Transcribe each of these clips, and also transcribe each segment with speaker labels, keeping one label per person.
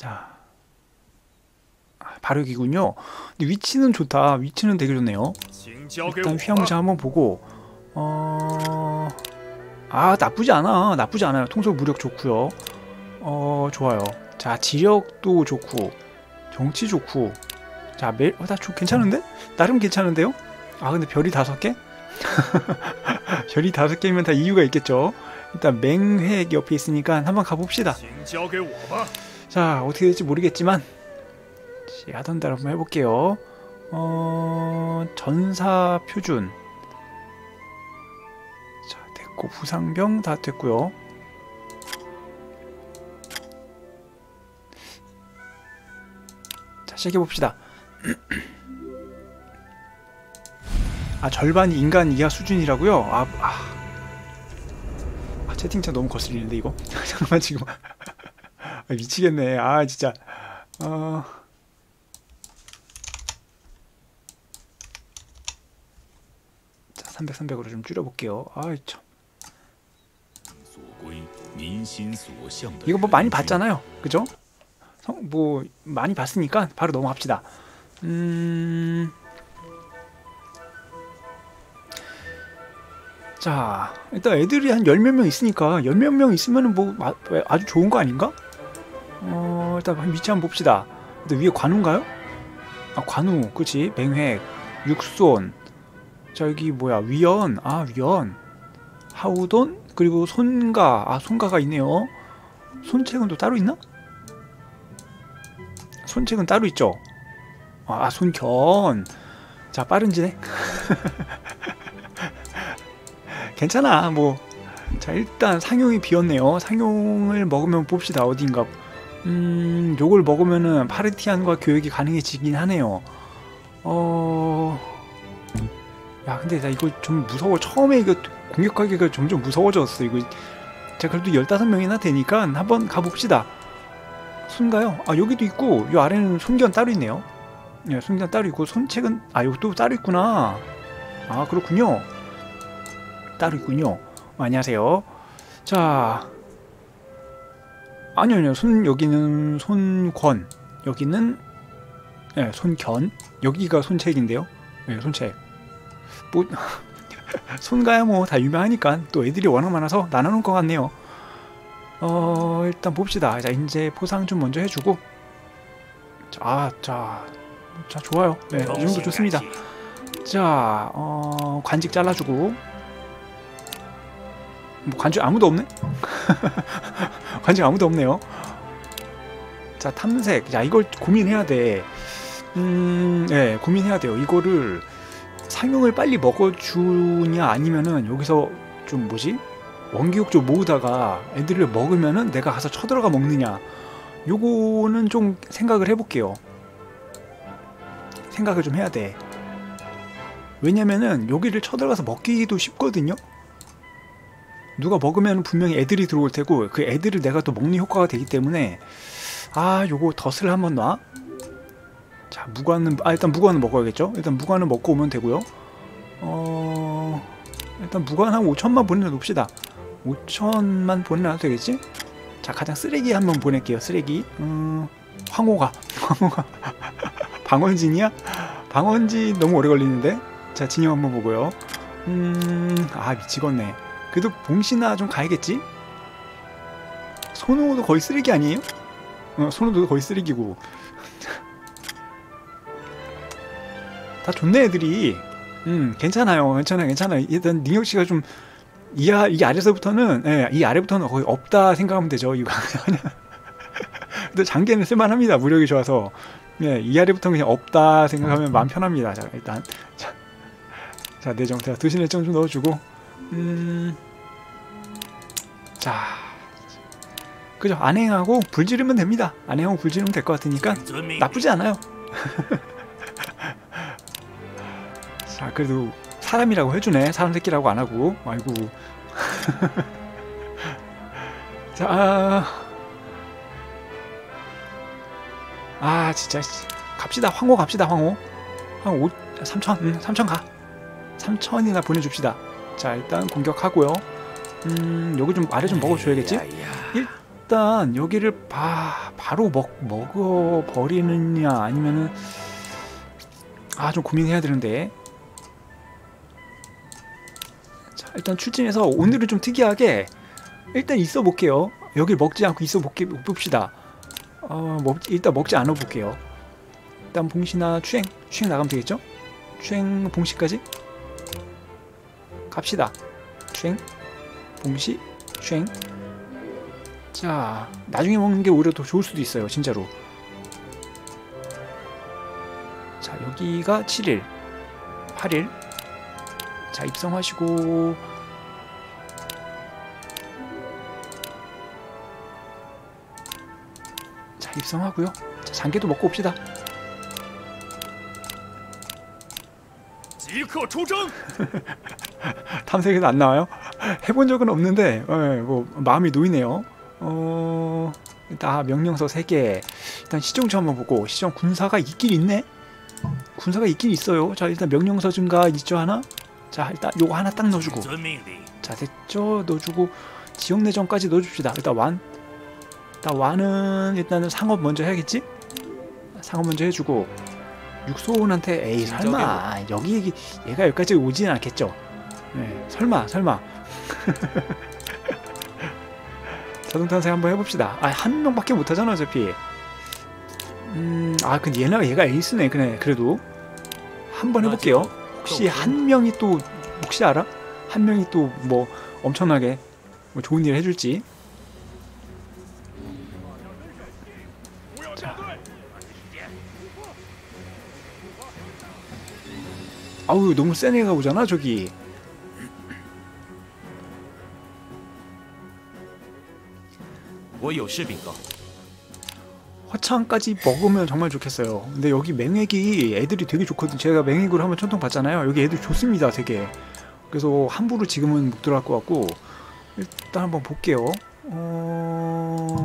Speaker 1: 자, 아, 발효기군요. 근데 위치는 좋다. 위치는 되게 좋네요. 일단 휘황무장 한번 보고 어... 아 나쁘지 않아. 나쁘지 않아요. 통솔 무력 좋고요. 어 좋아요. 자 지력도 좋고 정치 좋고 자 매일 어, 나 좀, 괜찮은데? 나름 괜찮은데요? 아 근데 별이 다섯 개? 별이 다섯 개면 다 이유가 있겠죠. 일단 맹획 옆에 있으니까 한번 가봅시다. 자 어떻게 될지 모르겠지만 씨, 하던 대로 한번 해볼게요. 어 전사 표준. 자 됐고 부상병 다 됐고요. 자 시작해 봅시다. 아 절반이 인간 이하 수준이라고요? 아, 아. 아 채팅창 너무 거슬리는데 이거? 잠깐만 지금. 아, 아, 미치겠네. 아 진짜. 어... 자 300, 300으로 좀 줄여볼게요.
Speaker 2: 아이 참.
Speaker 1: 이거 뭐 많이 봤잖아요. 그죠? 뭐 많이 봤으니까 바로 넘어갑시다. 음... 자, 일단 애들이 한 열 몇 명 있으니까 열 몇 명 있으면 뭐 아주 좋은 거 아닌가? 어, 일단 위치 한번 봅시다. 근데 위에 관우인가요? 아, 관우. 그치? 맹획, 육손. 자, 여기 뭐야? 위연. 아, 위연. 하우돈 그리고 손가. 아, 손가가 있네요. 손책은 또 따로 있나? 손책은 따로 있죠. 아 손견. 자 빠른지네. 괜찮아 뭐. 자 일단 상용이 비었네요. 상용을 먹으면 봅시다 어딘가. 음 요걸 먹으면은 파르티안과 교역이 가능해지긴 하네요. 어. 야 근데 나 이거 좀 무서워. 처음에 이거 공격하기가 점점 무서워졌어. 이거 자 그래도 15명이나 되니까 한번 가봅시다 손가요? 아 여기도 있고 이 아래는 손견 따로 있네요 예, 손견 따로 있고 손책은 아 여기도 따로 있구나 아 그렇군요 따로 있군요 어, 안녕하세요 자 아니요 아니요 손 여기는 손권 여기는 예, 손견 여기가 손책인데요 예, 손책 뭐 손가야 뭐 다 유명하니까 또 애들이 워낙 많아서 나눠놓은 것 같네요. 어 일단 봅시다. 자 이제 포상 좀 먼저 해주고 자, 자, 자 좋아요. 네, 이 정도 좋습니다. 자, 어, 관직 잘라주고 뭐 관직 아무도 없네? 관직 아무도 없네요. 자 탐색, 자 이걸 고민해야 돼. 음, 네, 고민해야 돼요. 이거를 상용을 빨리 먹어주냐 아니면은 여기서 좀 뭐지 원기옥 좀 모으다가 애들을 먹으면은 내가 가서 쳐들어가 먹느냐 요거는 좀 생각을 해볼게요 생각을 좀 해야 돼 왜냐면은 여기를 쳐들어가서 먹기도 쉽거든요 누가 먹으면 분명히 애들이 들어올 테고 그 애들을 내가 또 먹는 효과가 되기 때문에 아 요거 덫을 한번 놔. 자 무관은 아 일단 무관은 먹어야겠죠? 일단 무관은 먹고 오면 되고요. 어 일단 무관 한 5천만 보내놓읍시다. 5천만 보내놔도 되겠지? 자 가장 쓰레기 한번 보낼게요 쓰레기. 음 황호가 황호가. 방원진이야? 방원진 너무 오래 걸리는데? 자 진영 한번 보고요. 음아 미치겠네 그래도 봉신아 좀 가야겠지? 손호도 거의 쓰레기 아니에요? 어 손호도 거의 쓰레기고. 다 좋네 애들이. 음 괜찮아요. 괜찮아 괜찮아 일단 능력 씨가 좀 이하 이 아래서부터는 예, 이 아래부터는 거의 없다 생각하면 되죠 이거. 근데 장계는 쓸만합니다 무력이 좋아서. 예, 이 아래부터는 그냥 없다 생각하면 마음 편합니다. 자 일단. 자, 자 내정 제가 드신 일정 좀 넣어주고 음 자 그죠 안행하고 불 지르면 됩니다 안행하고 불 지르면 될 것 같으니까。 나쁘지 않아요. 자, 그래도 사람이라고 해주네. 사람 새끼라고 안 하고. 아이고. 자, 아, 아, 진짜 씨. 갑시다. 황호 갑시다. 황호. 한 5, 3천, 음, 3천 가. 3천이나 보내줍시다. 자, 일단 공격하고요. 음, 여기 좀 아래 좀 먹어줘야겠지? 일단 여기를 봐 바로 먹 먹어 버리느냐 아니면은 아 좀 고민해야 되는데. 자 일단 출진해서 오늘은 좀 특이하게 일단 있어 볼게요. 여길 먹지 않고 있어 볼게 봅시다. 어 먹, 일단 먹지 않아 볼게요. 일단 봉시나 추행 추행 나가면 되겠죠? 추행 봉시까지 갑시다. 쉥. 봉시. 쉥. 자, 나중에 먹는 게 오히려 더 좋을 수도 있어요. 진짜로. 자, 여기가 7일. 8일. 자, 입성하시고 자, 입성하고요. 자, 장개도 먹고 옵시다. 탐색에서 안 나와요? 해본 적은 없는데 예, 뭐 마음이 놓이네요. 어... 일단 명령서 3개 일단 시정처 한번 보고 시정 군사가 있긴 있네? 군사가 있긴 있어요. 자 일단 명령서 증가 있죠 하나? 자 일단 요거 하나 딱 넣어주고 자 됐죠? 넣어주고 지역 내전까지 넣어줍시다. 일단 완 일단 완은 일단은 상업 먼저 해야겠지? 상업 먼저 해주고 육소원한테 에이 설마 여기 얘가 여기까지 오지는 않겠죠? 네, 설마 설마 자동탄생 한번 해봅시다. 아 한 명밖에 못하잖아 어차피. 음아 근데 얘네가 얘가 에이스네 그래 그래도 한번 해볼게요. 혹시 한 명이 또 혹시 알아? 한 명이 또 뭐 엄청나게 뭐 좋은 일 해줄지. 자. 아우 너무 센 애가 오잖아 저기.
Speaker 3: 我有事禀告。
Speaker 1: 화창까지 먹으면 정말 좋겠어요. 근데 여기 맹액이 애들이 되게 좋거든. 제가 맹액으로 한번 천통 봤잖아요. 여기 애들 좋습니다, 되게. 그래서 함부로 지금은 못 들어갈 것 같고 일단 한번 볼게요. 어...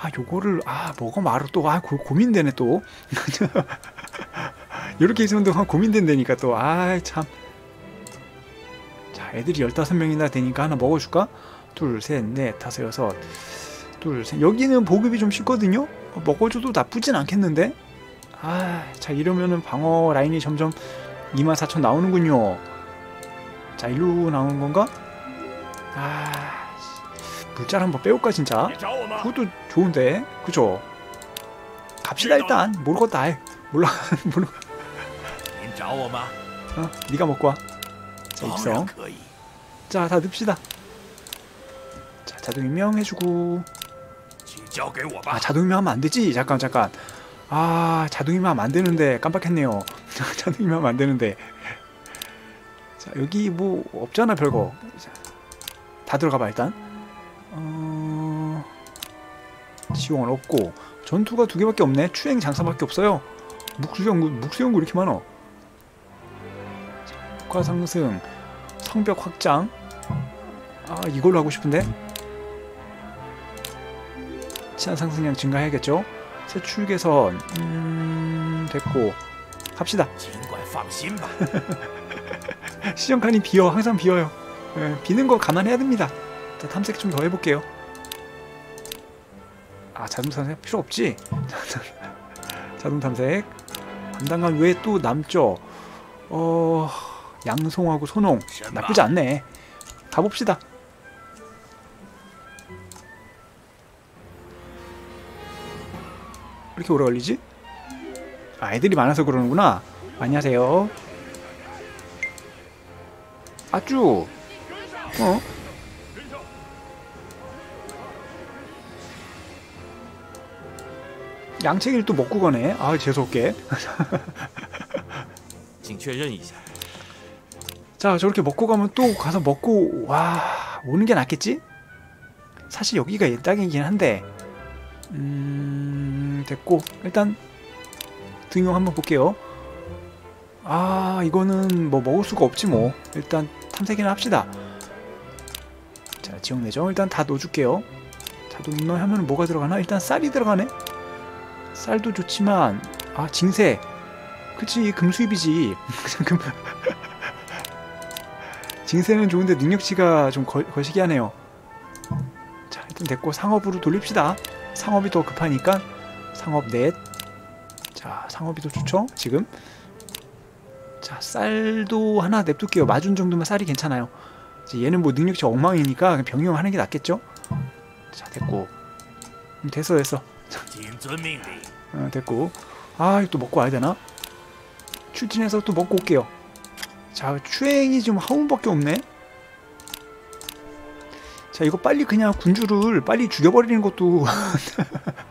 Speaker 1: 아, 요거를 아 먹어 말어 또아 고민되네 또. 이렇게 있으면 또 고민된다니까 또. 아 참. 자, 애들이 15명이나 되니까 하나 먹어줄까? 둘, 셋, 넷, 다섯, 여섯, 둘, 셋. 여기는 보급이 좀 쉽거든요? 먹어줘도 나쁘진 않겠는데? 아, 자, 이러면은 방어 라인이 점점 24,000 나오는군요. 자, 일로 나오는 건가? 아, 물잘 한번 빼올까, 진짜? 그것도 좋은데? 그죠? 갑시다, 일단. 모르겠다, 아예. 몰라, 모르 어, 네가 먹고 와. 자,
Speaker 3: 어,
Speaker 1: 입성. 자, 다 듭시다. 자동 임명 해주고. 아 자동 임명하면 안되지? 잠깐 잠깐. 아 자동 임명하면 안되는데 깜빡했네요. 자동 임명하면 안되는데. 자 여기 뭐 없잖아 별거. 자, 다 들어가봐 일단. 어... 지원 없고. 전투가 두 개밖에 없네. 추행 장사밖에 없어요. 묵수연구 묵수연구 이렇게 많어 국가 상승 성벽 확장. 아 이걸로 하고 싶은데? 시간 상승량 증가해야겠죠? 새 출개선 음... 됐고 갑시다. 시정칸이 비어 항상 비어요. 예, 비는 거 감안해야 됩니다. 자, 탐색 좀 더 해볼게요. 아 자동 탐색 필요 없지? 자동 탐색. 담당관 외에 또 남죠? 어... 양송하고 소농 나쁘지 않네. 가봅시다. 이렇게 오래 걸리지? 아이들이 많아서 그러는구나. 안녕하세요. 아쭈. 어? 양치기를 또 먹고 가네. 아, 재수없게. 자, 저렇게 먹고 가면 또 가서 먹고, 와, 오는 게 낫겠지? 사실 여기가 옛 땅이긴 한데, 음. 됐고 일단 등용 한번 볼게요. 아 이거는 뭐 먹을 수가 없지 뭐. 일단 탐색이나 합시다. 자 지역 내정 일단 다 넣어줄게요. 자동 입력하면 뭐가 들어가나? 일단 쌀이 들어가네? 쌀도 좋지만 아 징세. 그치 금수입이지. 금 징세는 좋은데 능력치가 좀 거, 거시기하네요. 자 일단 됐고 상업으로 돌립시다. 상업이 더 급하니까 상업 넷. 자, 상업이도 좋죠? 지금. 자, 쌀도 하나 냅둘게요. 마준 정도면 쌀이 괜찮아요. 얘는 뭐 능력치 엉망이니까 병용하는 게 낫겠죠? 자, 됐고. 음, 됐어, 됐어. 어, 됐고. 아, 이거 또 먹고 와야 되나? 출진해서 또 먹고 올게요. 자, 추행이 지금 하운밖에 없네. 자, 이거 빨리 그냥 군주를 빨리 죽여버리는 것도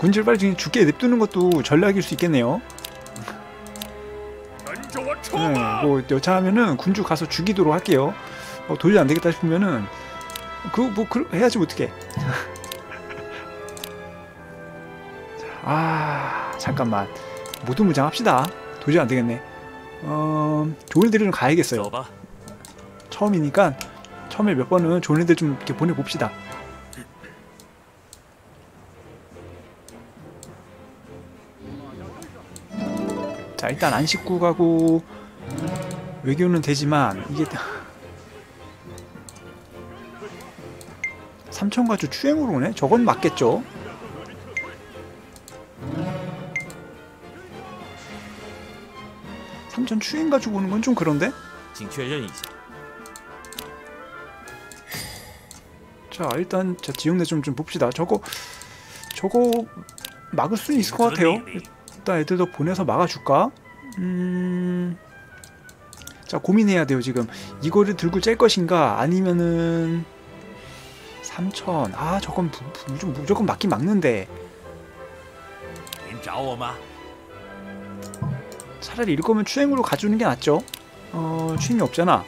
Speaker 1: 군질발 중에 죽게 냅두는 것도 전략일 수 있겠네요. 네, 뭐 여차하면은 군주 가서 죽이도록 할게요. 어, 도저히 안 되겠다 싶으면은 그뭐 그, 해야지 어떻게? 아 잠깐만 모두 무장합시다. 도저히 안 되겠네. 어, 조일들은 가야겠어요. 처음이니까 처음에 몇 번은 조일들 좀 이렇게 보내 봅시다. 자 일단 안식구 가고 외교는 되지만 이게 삼천가주 추행으로 오네? 저건 맞겠죠? 삼천 추행 가지고 오는 건 좀 그런데? 자 일단 자 지역내 좀 좀 봅시다 저거 저거 막을 수 있을 것 같아요 일단 애들도 보내서 막아줄까? 음... 자 고민해야 돼요 지금. 이거를 들고 짤 것인가? 아니면은 3천. 아 저건 부, 부, 무조건 막긴 막는데. 차라리 이럴 거면 추행으로 가주는 게 낫죠. 어 추행이 없잖아.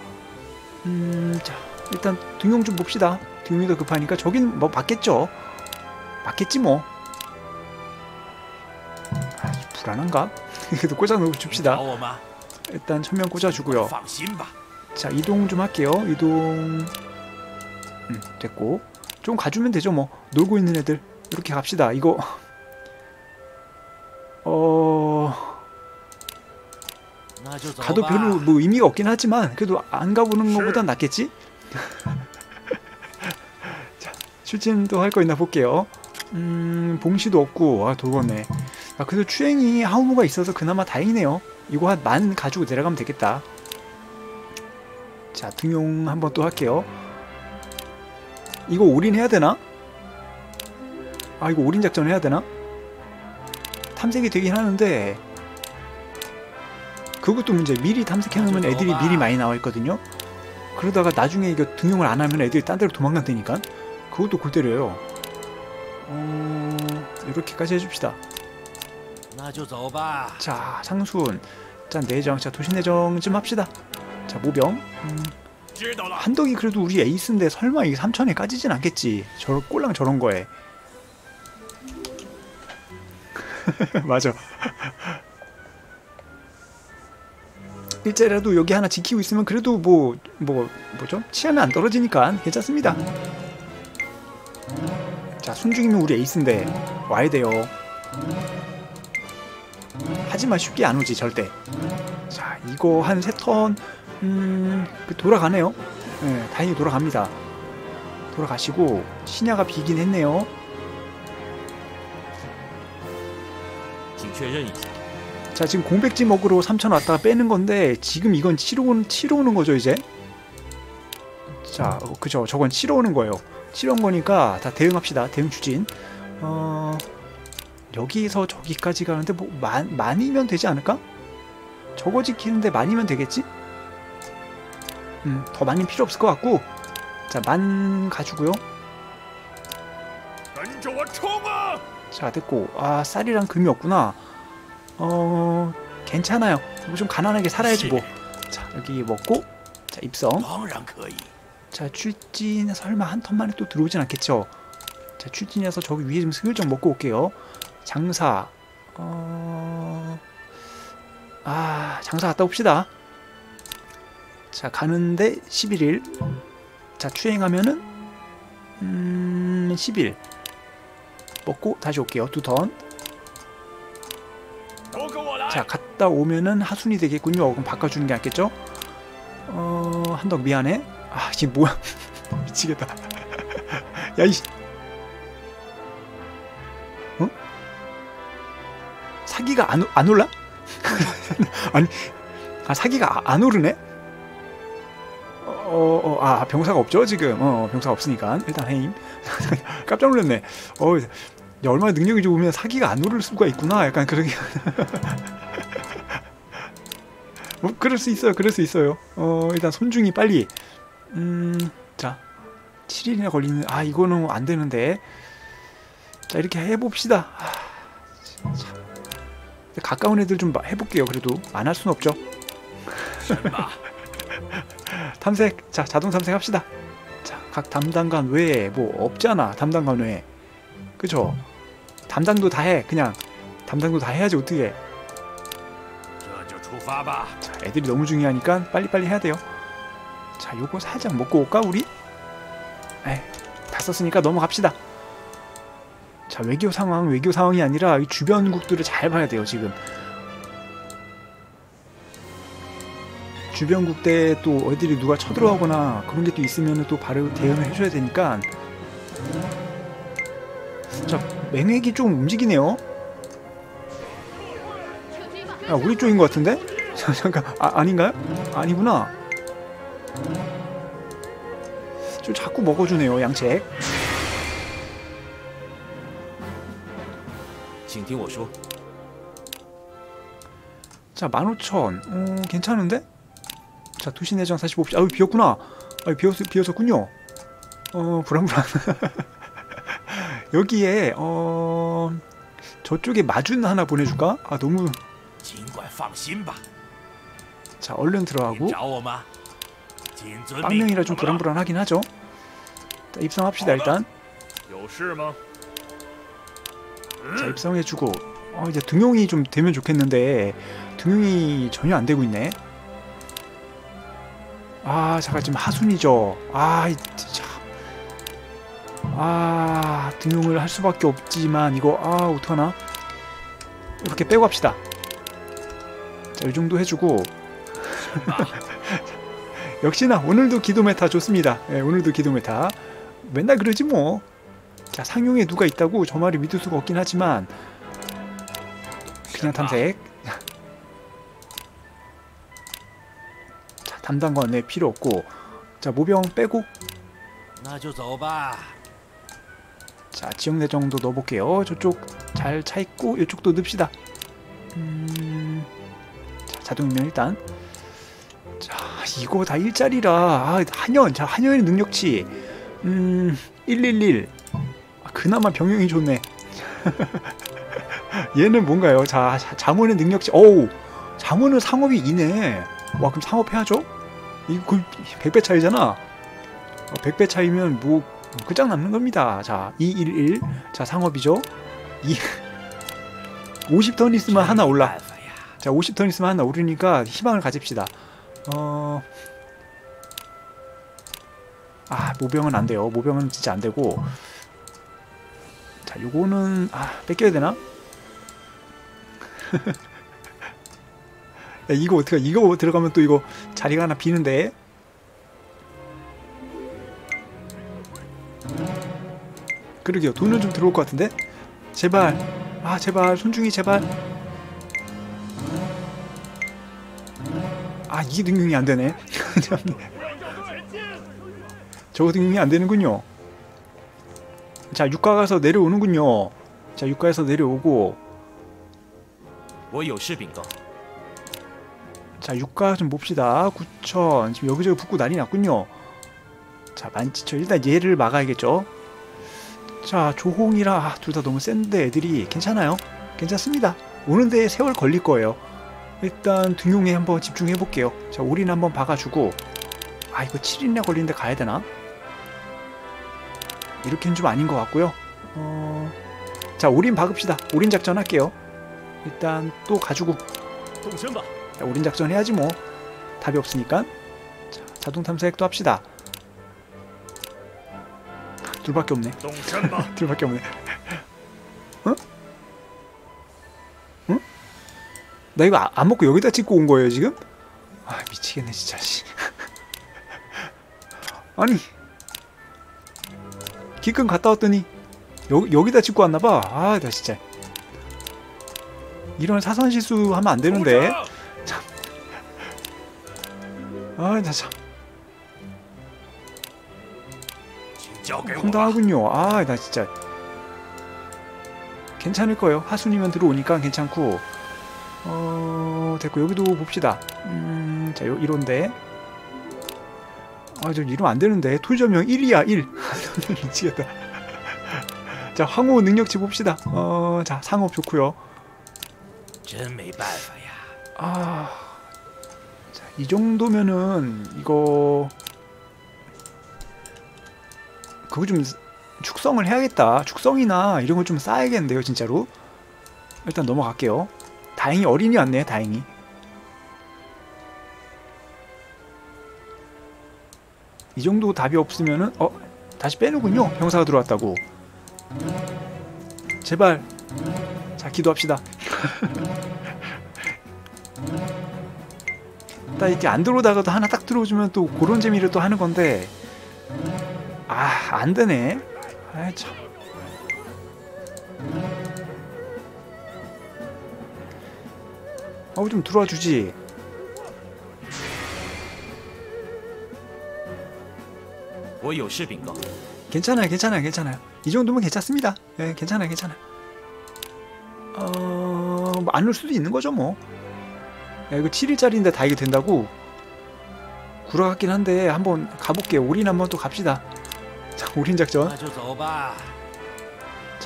Speaker 1: 음자 일단 등용 좀 봅시다. 등용이 더 급하니까 저긴 뭐 맞겠죠? 맞겠지 뭐. 불안한가? 그래도 꽂아놓고 줍시다. 일단 천명 꽂아주고요. 자 이동 좀 할게요. 이동. 음, 됐고. 좀 가주면 되죠 뭐. 놀고 있는 애들. 이렇게 갑시다. 이거. 어... 가도 별로 뭐 의미가 없긴 하지만 그래도 안 가보는 것보단 낫겠지? 자, 출진도 할 거 있나 볼게요. 음... 봉시도 없고. 아 돌겠네. 아 그래도 추행이 하우무가 있어서 그나마 다행이네요. 이거 한 만 가지고 내려가면 되겠다. 자 등용 한번 또 할게요. 이거 올인해야 되나? 아 이거 올인 작전 해야 되나? 탐색이 되긴 하는데 그것도 문제. 미리 탐색해놓으면 애들이 미리 많이 나와있거든요. 그러다가 나중에 이거 등용을 안 하면 애들이 딴 데로 도망간다니까? 그것도 골때려요. 어... 음, 이렇게까지 해줍시다. 자 상수훈 짠 내정 자 도시 내정 좀 합시다 자 모병 음. 한덕이 그래도 우리 에이스인데 설마 이게 3천에 까지진 않겠지 저 꼴랑 저런 거에 맞아 일제라도 여기 하나 지키고 있으면 그래도 뭐, 뭐, 뭐죠? 치안은 안 떨어지니까 괜찮습니다. 자, 순중이면 우리 에이스인데 와야 돼요. 하지만 쉽게 안 오지 절대. 자 이거 한 세턴 음, 그 돌아가네요. 네, 다행히 돌아갑니다. 돌아가시고 신야가 비긴 했네요. 자 지금 공백지 먹으로 3천 왔다가 빼는 건데 지금 이건 치러, 오는, 치러 오는 거죠 이제? 자 어, 그죠. 저건 치러 오는 거예요. 치러 온 거니까 다 대응합시다. 대응 추진. 어... 여기서 저기까지 가는데 뭐 만, 만이면 되지 않을까? 저거 지키는데 만이면 되겠지? 음, 더 많이 필요 없을 것 같고 자, 만 가주고요 자, 됐고 아, 쌀이랑 금이 없구나. 어, 괜찮아요. 뭐 좀 가난하게 살아야지 뭐. 자, 여기 먹고 자, 입성. 자, 출진해서 설마 한 턴만에 또 들어오진 않겠죠? 자, 출진해서 저기 위에 좀 슬쩍 먹고 올게요. 장사 어... 아 장사 갔다 옵시다. 자 가는데 11일 자 추행하면은 음... 10일. 먹고 다시 올게요. 두턴. 자 갔다 오면은 하순이 되겠군요. 그럼 바꿔주는 게 낫겠죠? 어... 한덕 미안해. 아 지금 뭐야? 미치겠다. 야이씨. 사기가 안, 오- 안 올라? 아니 아 사기가 아- 안 오르네? 어, 어, 아 병사가 없죠 지금. 어 병사가 없으니까. 일단 해임. 깜짝 놀랐네. 어 야, 얼마나 능력이 좋으면 사기가 안 오를 수가 있구나. 약간 그러게. 뭐 그럴 수 있어요 그럴 수 있어요. 어 일단 손중이 빨리. 음 자 7일이나 걸리는 아 이거는 안 되는데. 자 이렇게 해봅시다. 아, 참. 가까운 애들 좀 해볼게요. 그래도 안 할 수는 없죠. 탐색. 자, 자동 탐색합시다. 자, 각 담당관 외에 뭐 없잖아. 담당관 외에. 그쵸? 담당도 다 해. 그냥 담당도 다 해야지 어떻게
Speaker 4: 해.
Speaker 1: 자, 애들이 너무 중요하니까 빨리빨리 해야 돼요. 자, 요거 살짝 먹고 올까, 우리? 에다 썼으니까 넘어갑시다. 자 외교 상황 외교 상황이 아니라 이 주변국들을 잘 봐야 돼요 지금. 주변국 때또 어디를 누가 쳐들어오거나 그런 게 또 있으면 또 바로 대응을 해줘야 되니까. 자 맹획이 좀 움직이네요. 야 우리 쪽인 것 같은데? 자, 잠깐 아, 아닌가요? 아니구나. 좀 자꾸 먹어주네요 양책
Speaker 3: 听我说，
Speaker 1: 자 15,000 어, 괜찮은데? 자 투시 내장 다시 봅시다 아유 비었구나 아유 비었, 비었었군요 어 불안불안 여기에 어 저쪽에 마준 하나 보내줄까? 아 너무
Speaker 4: 尽管放心吧，
Speaker 1: 자 얼른
Speaker 4: 你
Speaker 1: 들어가고
Speaker 4: 找我吗？谨遵命
Speaker 1: 빵명이라 좀
Speaker 4: 怎么了
Speaker 1: 불안불안하긴 하죠 자 입성합시다 일단
Speaker 4: 有事吗？
Speaker 1: 자 입성해주고 어, 이제 등용이 좀 되면 좋겠는데 등용이 전혀 안 되고 있네. 아 잠깐 지금 하순이죠. 아 이- 진짜. 아 등용을 할 수밖에 없지만 이거 아 어떡하나? 이렇게 빼고 합시다. 자 이 정도 해주고. 역시나 오늘도 기도 meta 좋습니다. 예, 오늘도 기도 meta. 맨날 그러지 뭐 자 상용에 누가 있다고 저 말을 믿을 수가 없긴 하지만 그냥 탐색. 자 담당관 왜 필요 없고. 자 모병 빼고. 자 지역 내정도 넣어볼게요. 저쪽 잘 차있고 이쪽도 넣읍시다. 음... 자 자동이면 일단. 자 이거 다 일자리라. 아 한현. 자 한현의 능력치. 음... 111 그나마 병영이 좋네. 얘는 뭔가요? 자, 자문의 능력치 어우 자문은 상업이 이네. 와 그럼 상업해야죠? 이거 그 100배 차이잖아. 어, 100배 차이면 뭐, 뭐 끝장남는 겁니다. 자 211 자 상업이죠? 2 50턴 있으면 하나 올라. 자 50턴 있으면 하나 오르니까 희망을 가집시다. 어... 아 모병은 안돼요. 모병은 진짜 안되고. 자, 요거는 아, 뺏겨야 되나? 야, 이거 어떻게 이거 들어가면 또 이거 자리가 하나 비는데. 그러게요. 돈은 좀 들어올 것 같은데? 제발. 아, 제발. 손중이 제발. 아, 이 등용이 안 되네. 저거 등용이 안 되는군요. 자 육가 가서 내려오는군요. 자 육가에서 내려오고.
Speaker 3: 뭐
Speaker 1: 자 육가 좀 봅시다. 9천. 지금 여기저기 붙고 난리 났군요. 자 만지천. 일단 얘를 막아야겠죠. 자 조홍이라 아, 둘 다 너무 센데 애들이 괜찮아요? 괜찮습니다. 오는데 세월 걸릴 거예요. 일단 등용에 한번 집중해 볼게요. 자 올인 한번 박아주고. 아 이거 7인이나 걸리는데 가야 되나? 이렇게는 좀 아닌 것 같고요. 어... 자 올인 박읍시다. 올인 작전 할게요. 일단 또 가지고. 자, 올인 작전 해야지 뭐. 답이 없으니까. 자, 자동 탐색도 합시다. 둘밖에 없네. 둘밖에 없네. 응? 응? 나 이거 아, 안 먹고 여기다 찍고 온 거예요 지금? 아 미치겠네 진짜 씨. 아니 기껏 갔다 왔더니 여, 여기다 짓고 왔나봐. 아 나 진짜. 이런 사선 실수 하면 안 되는데.
Speaker 4: 참
Speaker 1: 아 나참. 황당하군요. 아 나 진짜. 괜찮을 거예요. 하순이면 들어오니까 괜찮고. 어 됐고 여기도 봅시다. 음자 이런데. 아, 저 이러면 안 되는데. 토점형 1이야, 1. 미치겠다. 자, 황후 능력치 봅시다. 어, 자, 상업 좋고요 아, 자, 이 정도면은 이거 그거 좀 축성을 해야겠다. 축성이나 이런 걸 좀 쌓아야겠는데요, 진짜로. 일단 넘어갈게요. 다행히 어린이 왔네, 다행히. 이 정도 답이 없으면은 어 다시 빼는군요. 병사가 들어왔다고. 제발. 자, 기도합시다. 딱 이렇게 안 들어오다가도 하나 딱 들어오면 또 그런 재미를 또 하는 건데 아 안 되네 아이 참 어우 좀 들어와 주지
Speaker 3: 我有事禀告。
Speaker 1: 괜찮아요 괜찮아요 괜찮아요 이 정도면 괜찮습니다 예 괜찮아요 괜찮아요 어안 올 수도 있는 거죠 뭐 야, 이거 7일짜리인데 다 이게 된다고 구라 같긴 한데 한번 가볼게요 올인 한번 또 갑시다 자 올인 작전
Speaker 3: 那就走吧。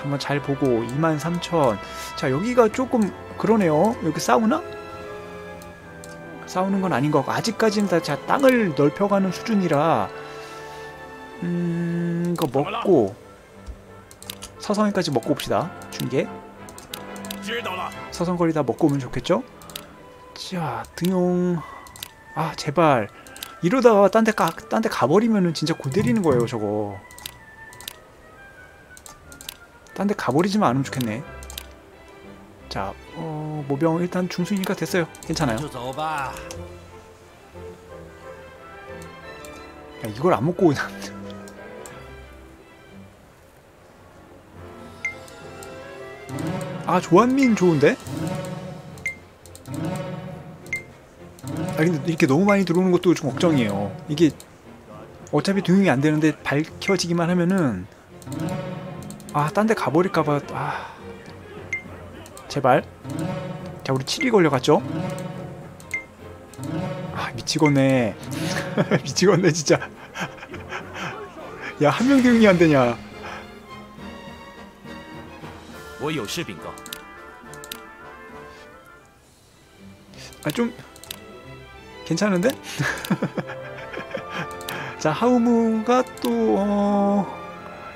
Speaker 1: 한번 잘 보고 23,000. 자, 여기가 조금 그러네요. 여기 싸우나? 싸우는 건 아닌 것 같고 아직까지는 다 자, 땅을 넓혀가는 수준이라 음... 이거 먹고 서성이까지 먹고 옵시다. 중계. 서성거리 다 먹고 오면 좋겠죠? 자 등용. 아 제발. 이러다가 딴 데 딴 데 가버리면은 진짜 골때리는 거예요 저거. 딴 데 가버리지만 않으면 좋겠네. 자 어, 모병 일단 중순이니까 됐어요. 괜찮아요. 야, 이걸 안 먹고 오냐 아, 조한민 좋은데? 아, 근데 이렇게 너무 많이 들어오는 것도 좀 걱정이에요. 이게 어차피 등용이 안 되는데 밝혀지기만 하면은 아, 딴 데 가버릴까봐. 아. 제발. 자, 우리 7위 걸려갔죠? 아, 미치겠네. 미치겠네, 진짜. 야, 한 명 등용이 안 되냐.
Speaker 3: 我有事禀告。
Speaker 1: 아, 좀 괜찮은데? 자, 하우무가 또 어...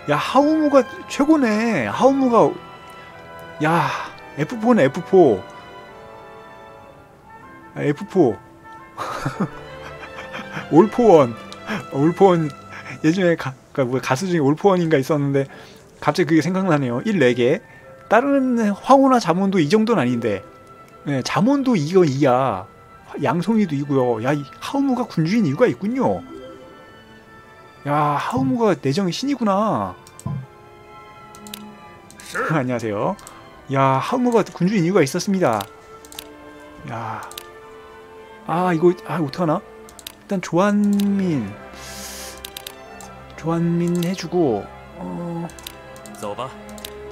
Speaker 1: 야, 하우무가 최고네. 하우무가 야, F4네, F4. 아, F4. 올포원. 올포원 예전에 가, 그러니까 뭐 가수 중에 올포원인가 있었는데 갑자기 그게 생각나네요. 1 4개. 다른 황후나 자몬도 이 정도는 아닌데. 예, 네, 자몬도 이거 이야. 양송이도 이고요. 야 하우무가 군주인 이유가 있군요. 야 하우무가 내정의 신이구나. 안녕하세요. 야 하우무가 군주인 이유가 있었습니다. 야 아 이거 아 어떡하나? 일단 조한민. 조한민 해주고 어...
Speaker 3: 써봐.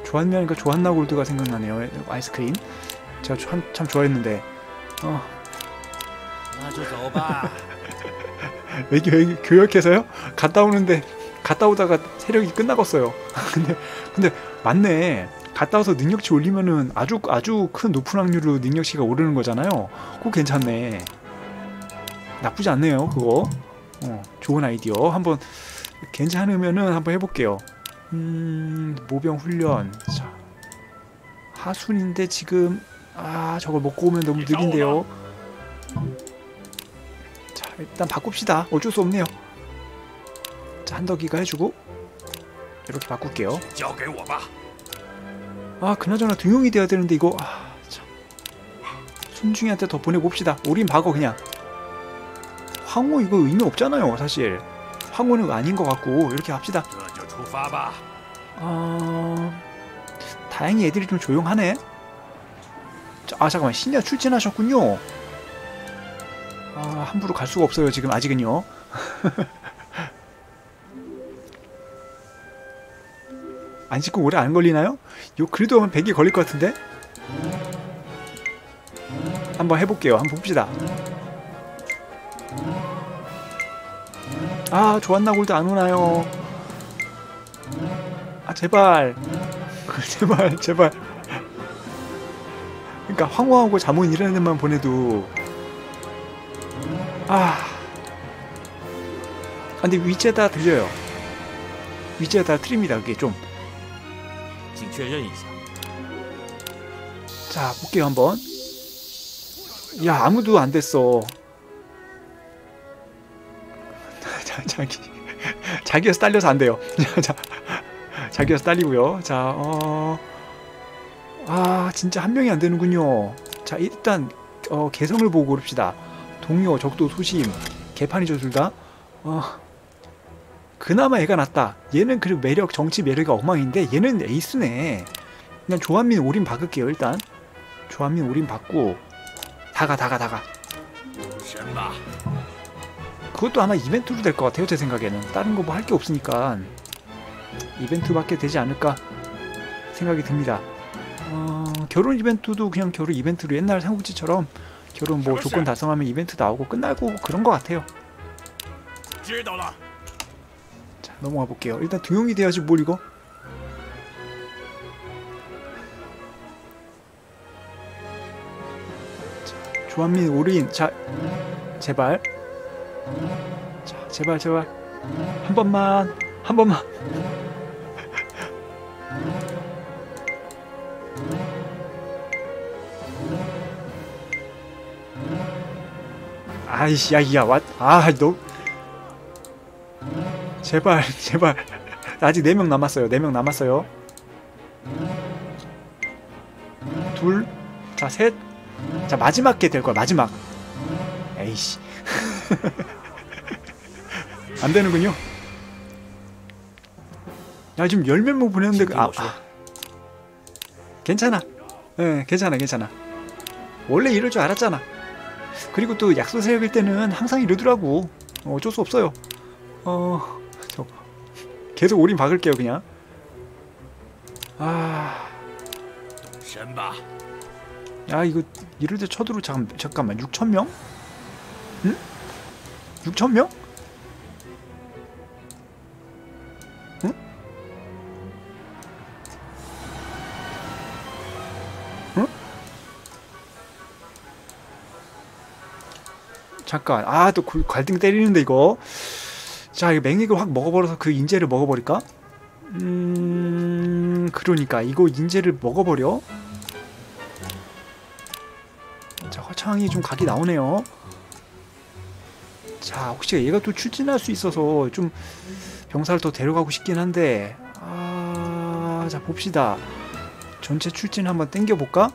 Speaker 1: 좋았미 하니까 좋았나 골드가 생각나네요. 아이스크림. 제가 참, 참 좋아했는데. 어.
Speaker 3: 왜,
Speaker 1: 왜 교역해서요? 갔다 오는데 갔다 오다가 세력이 끝나갔어요. 근데 근데 맞네. 갔다 와서 능력치 올리면은 아주 아주 큰 높은 확률로 능력치가 오르는 거잖아요. 꼭 괜찮네. 나쁘지 않네요. 그거. 어, 좋은 아이디어. 한번 괜찮으면은 한번 해볼게요. 음, 모병 훈련. 자, 하순인데 지금 아 저걸 먹고 오면 너무 느린데요. 자 일단 바꿉시다. 어쩔 수 없네요. 자 한덕이가 해주고 이렇게 바꿀게요. 아 그나저나 등용이 돼야 되는데 이거 아, 참. 순중이한테 더 보내봅시다. 우린 박어 그냥. 황호 이거 의미 없잖아요 사실. 황호는 아닌 것 같고 이렇게 합시다.
Speaker 4: 出发 봐.
Speaker 1: 어... 다행히 애들이 좀 조용하네. 아 잠깐만 신야 출진하셨군요. 아 함부로 갈 수가 없어요 지금 아직은요. 안 씻고 오래 안 걸리나요? 요 그래도 한 100이 걸릴 것 같은데? 한번 해볼게요. 한번 봅시다. 아, 좋았나 골드 안 오나요? 아 제발 제발 제발 그러니까 황후하고 자문 이라는 데만 보내도 아, 아 근데 위제다 들려요 위제다 틀립니다 그게 좀 자, 볼게요, 한번. 야, 아무도 안 됐어. 자, 자기. 자기에서 딸려서 안 돼요. 자. 자기여서 딸리고요. 자, 어. 아, 진짜 한 명이 안 되는군요. 자, 일단, 어, 개성을 보고 고릅시다. 동요, 적도, 소심. 개판이죠, 둘 다. 어. 그나마 얘가 낫다. 얘는 그 매력, 정치 매력이 엉망인데, 얘는 에이스네. 그냥 조한민 올인 박을게요, 일단. 조한민 올인 받고 다가 다가 다가 그것도 아마 이벤트로 될 것 같아요 제 생각에는 다른 거 뭐 할 게 없으니까 이벤트밖에 되지 않을까 생각이 듭니다. 어, 결혼 이벤트도 그냥 결혼 이벤트로 옛날 삼국지처럼 결혼 뭐 조건 달성하면 이벤트 나오고 끝나고 뭐 그런 것 같아요. 자 넘어가 볼게요. 일단 등용이 돼야지 뭘 이거? 자, 조한민 올인 자 제발 자 제발 제발 한 번만 한 번만 아이씨 야야. 왓아너. 제발 제발. 아직 4명 남았어요. 4명 남았어요. 둘자셋자 마지막 게 될 거야 마지막. 에이씨. 안 되는군요. 야 지금 10명 보냈는데 그- 아, 아. 괜찮아. 예 괜찮아 괜찮아. 원래 이럴 줄 알았잖아 그리고 또 약소 세력일 때는 항상 이러더라고 어, 어쩔 수 없어요 어, 저 계속 올인 박을게요 그냥. 아, 야 이거 이럴 때 쳐들어 잠깐 잠깐만 6천 명? 응? 6천 명? 잠깐. 아 또 갈등 때리는데 이거. 자 이거 맹익을 확 먹어버려서 그 인재를 먹어버릴까? 음 그러니까 이거 인재를 먹어버려. 자 허창이 좀 각이 나오네요. 자 혹시 얘가 또 출진할 수 있어서 좀 병사를 더 데려가고 싶긴 한데. 아자 봅시다. 전체 출진 한번 땡겨볼까?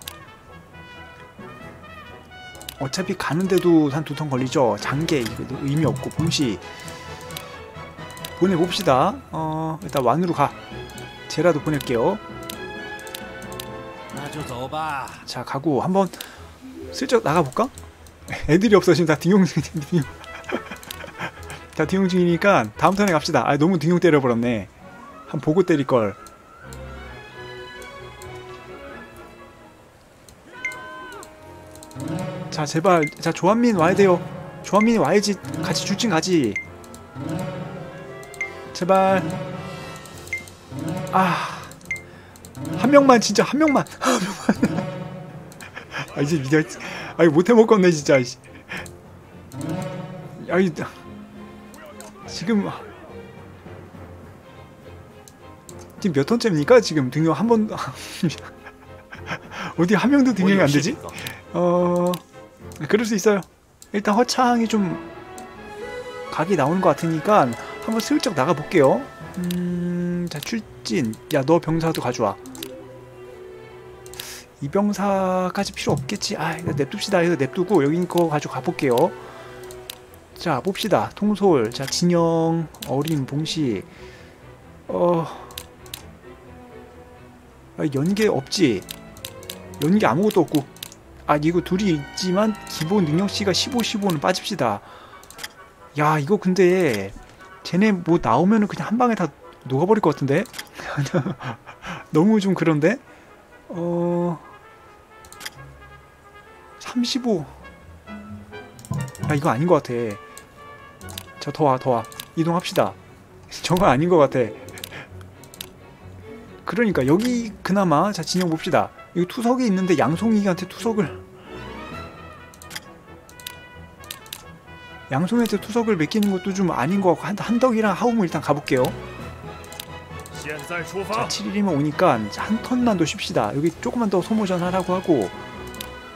Speaker 1: 어차피 가는데도 한 두통 걸리죠. 장계 이거 의미 없고 봉시 보내봅시다. 어 일단 완으로 가. 제라도 보낼게요. 자 가고 한번 슬쩍 나가볼까? 애들이 없어 지금 다 딩용 중이니 다 딩용 중이니까 다음 턴에 갑시다. 아 너무 딩용 때려버렸네. 한번 보고 때릴걸. 자 제발. 자 조한민 와야 돼요. 조한민이 와야지. 같이 출진 가지. 제발. 아 한 명만 진짜 한 명만. 아, 한 명만. 아 이제 미가 아이 못해먹겠네 진짜. 아이 지금. 지금 몇 턴째입니까? 지금? 등용 한번 어디 한 명도 등용이 안 되지? 어. 그럴 수 있어요. 일단 허창이 좀 각이 나오는 것 같으니까 한번 슬쩍 나가 볼게요. 음 자 출진. 야 너 병사도 가져와. 이 병사까지 필요 없겠지. 아 이거 냅둡시다. 이거 냅두고 여기 거 가지고 가볼게요. 자 봅시다. 통솔. 자 진영 어린 봉시 어 아, 연계 없지? 연계 아무것도 없고 아 이거 둘이 있지만 기본 능력치가 15, 15는 빠집시다. 야 이거 근데 쟤네 뭐 나오면은 그냥 한 방에 다 녹아버릴 것 같은데? 너무 좀 그런데? 어... 35 아 이거 아닌 것 같아. 자 더와 더 와. 이동합시다. 저거 아닌 것 같아. 그러니까 여기 그나마 자 진영 봅시다 이거 투석이 있는데 양송이한테 투석을. 양송이한테 투석을 맡기는 것도 좀 아닌 것 같고 한, 한덕이랑 하우무 일단 가볼게요. 자 7일이면 오니까 한 턴만 더 쉽시다. 여기 조금만 더 소모전 하라고 하고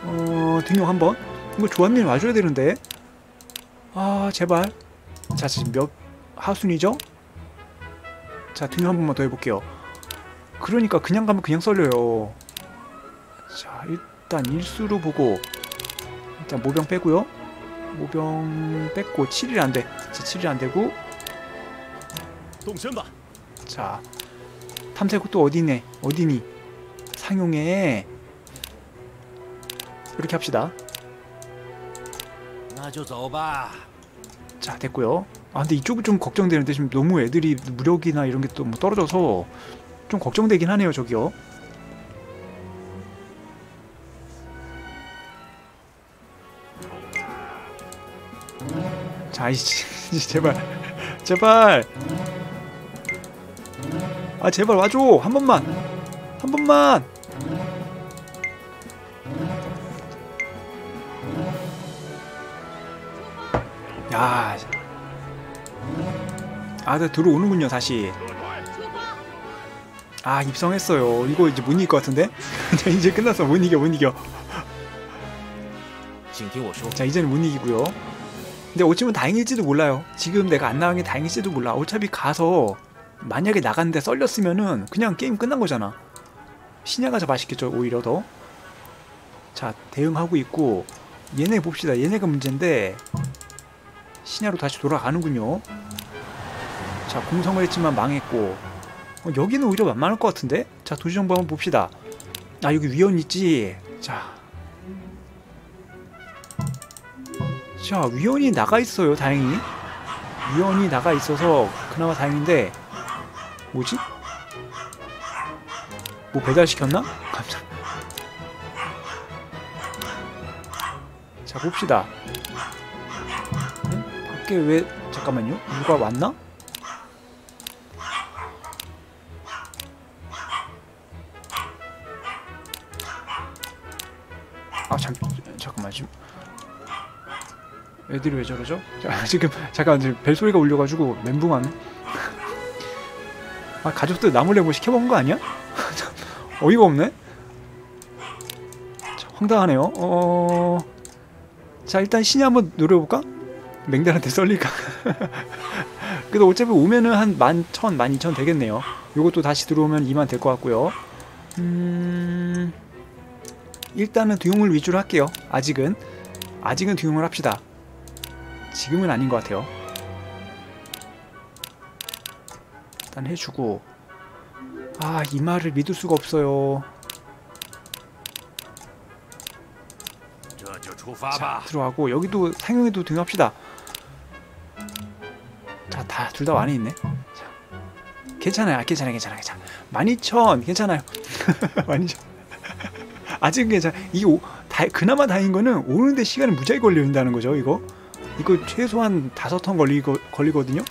Speaker 1: 어... 등용 한번. 이거 조한민 와줘야 되는데. 아 제발. 자 지금 몇 하순이죠? 자 등용 한 번만 더 해볼게요. 그러니까 그냥 가면 그냥 썰려요. 일단 일수로 보고 일단 모병 빼고요. 모병 뺐고 7일 안 돼. 자, 7일 안 되고. 자, 탐색국 또 어디네? 어디니? 상용에 이렇게 합시다. 자, 됐고요. 아, 근데 이쪽은 좀 걱정되는데 지금 너무 애들이 무력이나 이런 게 또 뭐 떨어져서 좀 걱정되긴 하네요, 저기요. 자, 이씨 제발 제발 아 제발 와줘 한 번만 한 번만 야 아, 네, 들어오는군요, 다시. 아, 입성했어요. 이거 이제 못 이길 것 같은데? 이제 끝났어. 못 이겨, 못 이겨. 자, 이제는 못 이기고요. 근데 어찌면 다행일지도 몰라요. 지금 내가 안 나간 게 다행일지도 몰라. 어차피 가서 만약에 나갔는데 썰렸으면은 그냥 게임 끝난 거잖아. 신야가 더 맛있겠죠, 오히려 더. 자, 대응하고 있고 얘네 봅시다. 얘네가 문제인데 신야로 다시 돌아가는군요. 자, 공성을 했지만 망했고 어, 여기는 오히려 만만할 것 같은데? 자, 도시 정보 한번 봅시다. 아, 여기 위원 있지. 자, 자 위원이 나가 있어요 다행히 위원이 나가 있어서 그나마 다행인데 뭐지? 뭐 배달시켰나? 깜짝 자 봅시다 응? 밖에 왜 잠깐만요 누가 왔나? 아 잠, 잠깐만 지금 애들이 왜 저러죠? 자, 지금 잠깐 지금 벨소리가 울려가지고 멘붕하네. 아 가족들 나몰래 뭐 시켜먹은 거 아니야? 참, 어이가 없네. 자, 황당하네요. 어, 자 일단 신이 한번 노려볼까? 맹단한테 썰릴까? 그래도 어차피 오면은 한 만 천, 만 이천 되겠네요. 요것도 다시 들어오면 2만 될 것 같고요. 음, 일단은 두용을 위주로 할게요. 아직은 아직은 두용을 합시다. 지금은 아닌 것 같아요. 일단 해주고. 아 이 말을 믿을 수가 없어요. 자 들어가고 여기도 상영에도 등합시다. 자다 둘 다 안에 있네. 자, 괜찮아요. 괜찮아요. 괜찮아요. 괜찮아요. 12,000 괜찮아요. 12,000 아직은 괜찮아 이게 오, 다, 그나마 다행인 거는 오는데 시간이 무지하게 걸린다는 거죠 이거? 이거 최소한 다섯 턴 걸리거, 걸리거든요.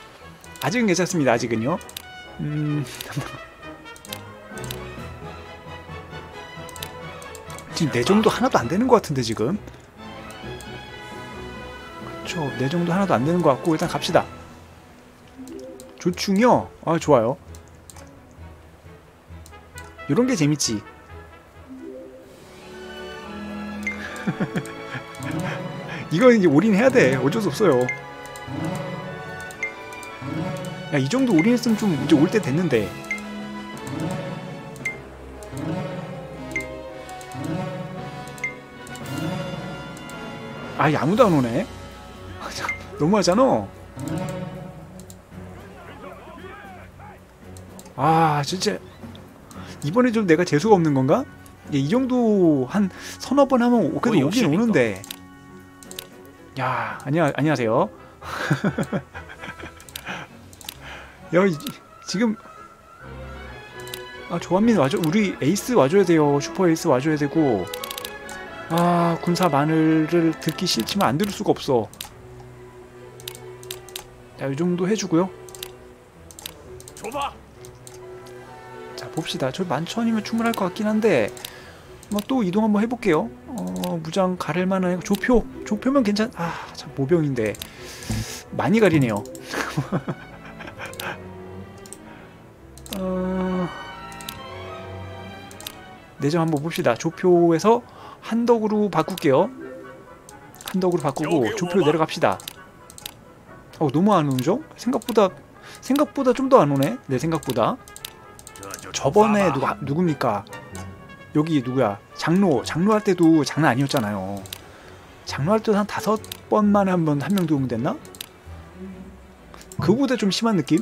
Speaker 1: 아직은 괜찮습니다. 아직은요. 음. 지금 내 정도 하나도 안 되는 것 같은데 지금. 그쵸. 내 정도 하나도 안 되는 것 같고 일단 갑시다. 조충이요. 아 좋아요. 이런 게 재밌지. 이거 이제 올인해야 돼. 어쩔 수 없어요. 야, 이 정도 올인했으면 좀 이제 올 때 됐는데. 아, 이 아무도 안 오네. 아, 참, 너무하잖아. 아, 진짜 이번에 좀 내가 재수가 없는 건가? 예, 이 정도 한 서너 번 하면 오- 그래도 오긴? 오는데 야 안녕 안녕하세요 야 이- 지금 아 조한민 와줘 우리 에이스 와줘야 돼요 슈퍼 에이스 와줘야 되고 아 군사 마늘을 듣기 싫지만 안 들을 수가 없어 자 이 정도 해주고요 出发！자 봅시다. 저 만천이면 충분할 것 같긴 한데 뭐 또 이동 한번 해볼게요. 무장 가릴 만한 조표. 조표면 괜찮 아참 모병인데. 많이 가리네요. 어, 네 내장 한번 봅시다. 조표에서 한덕으로 바꿀게요. 한덕으로 바꾸고 조표로 내려갑시다. 어 너무 안 오죠? 생각보다 생각보다 좀 더 안 오네? 내 생각보다. 저번에 누가 누굽니까? 여기 누구야? 장로. 장로 할 때도 장난 아니었잖아요. 장로 할 때도 한 다섯 번 만에 한 번 한 명 도용됐나? 그보다 좀 심한 느낌?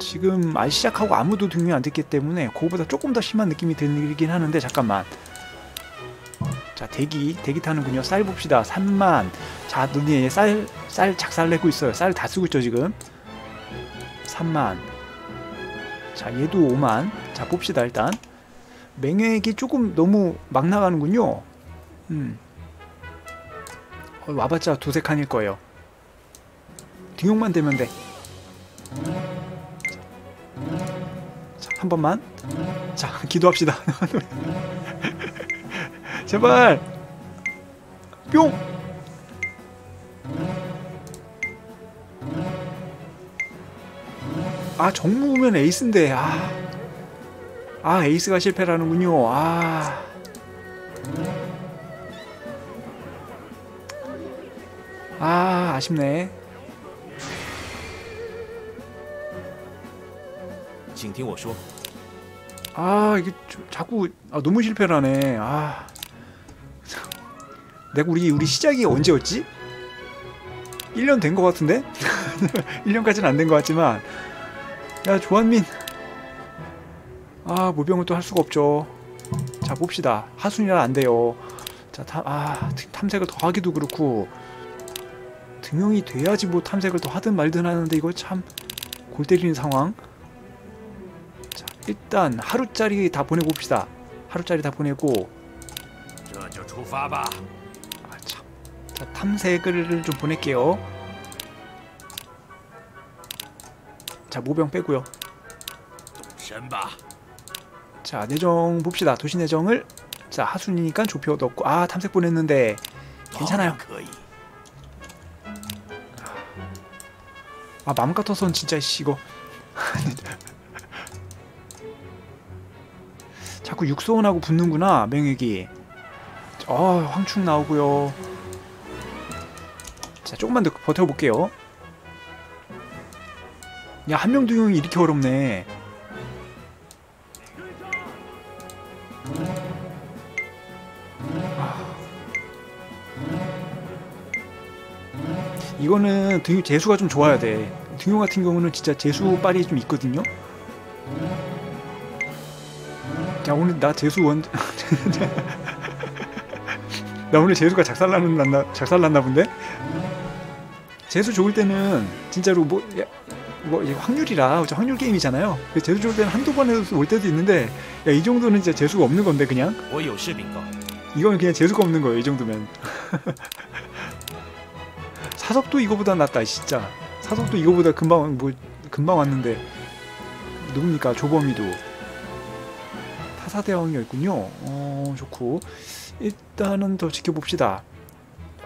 Speaker 1: 지금 안 시작하고 아무도 등용이 안 됐기 때문에 그거보다 조금 더 심한 느낌이 들긴 하는데 잠깐만. 자 대기 대기 타는군요. 쌀 봅시다. 3만. 자 눈이 쌀, 쌀 작살 내고 있어요. 쌀 다 쓰고 있죠 지금? 3만. 자 얘도 5만. 자 봅시다 일단. 맹획이 조금 너무 막 나가는군요. 음. 어, 와봤자 칸일 거예요. 등용만 되면 돼. 자, 한 번만. 자, 기도합시다. 제발. 뿅. 아, 정무면 에이스인데. 아. 아, 에이스가 실패라는군요. 아. 아, 아쉽네.
Speaker 3: 请听我说，
Speaker 1: 아 이게 좀 자꾸 아, 너무 실패를 하네. 아 내가 우리 우리 시작이 언제였지? 1년 된 것 같은데? 1년까지는 안 된 것 같지만 야 조한민 아 무병을 또할 수가 없죠. 자 봅시다. 하순이라 안돼요. 자 탐, 아, 탐색을 더 하기도 그렇고 등용이 돼야지 뭐 탐색을 더 하든 말든 하는데 이거 참 골 때리는 상황. 자 일단 하루짜리 다 보내봅시다. 하루짜리 다 보내고. 아참. 자 탐색을 좀 보낼게요. 자 무병 빼고요. 자, 내정 봅시다. 도시 내정을. 자, 하순이니까 조표 넣고. 아, 탐색 보냈는데. 괜찮아요. 아, 마음 같아선 진짜 씨 이거. 자꾸 육소원하고 붙는구나 맹액이. 어 황충 나오고요. 자 조금만 더 버텨볼게요. 야 한 명 두 명이 이렇게 어렵네 이거는 등유 재수가 좀 좋아야 돼. 등유 같은 경우는 진짜 재수 빨이 좀 있거든요. 야 오늘 나 재수 원. 나 오늘 재수가 작살났나 작살났나 본데. 재수 좋을 때는 진짜로 뭐. 야, 뭐 확률이라 확률 게임이잖아요. 재수 좋을 때는 한두 번에서 올 때도 있는데 야, 이 정도는 진짜 재수가 없는 건데 그냥. 이건 그냥 재수가 없는 거예요. 이 정도면. 사석도 이거보다 낫다 진짜. 사석도 이거보다 금방 뭐 금방 왔는데. 누굽니까? 조범이도. 타사 대왕이었군요. 어 좋고. 일단은 더 지켜봅시다.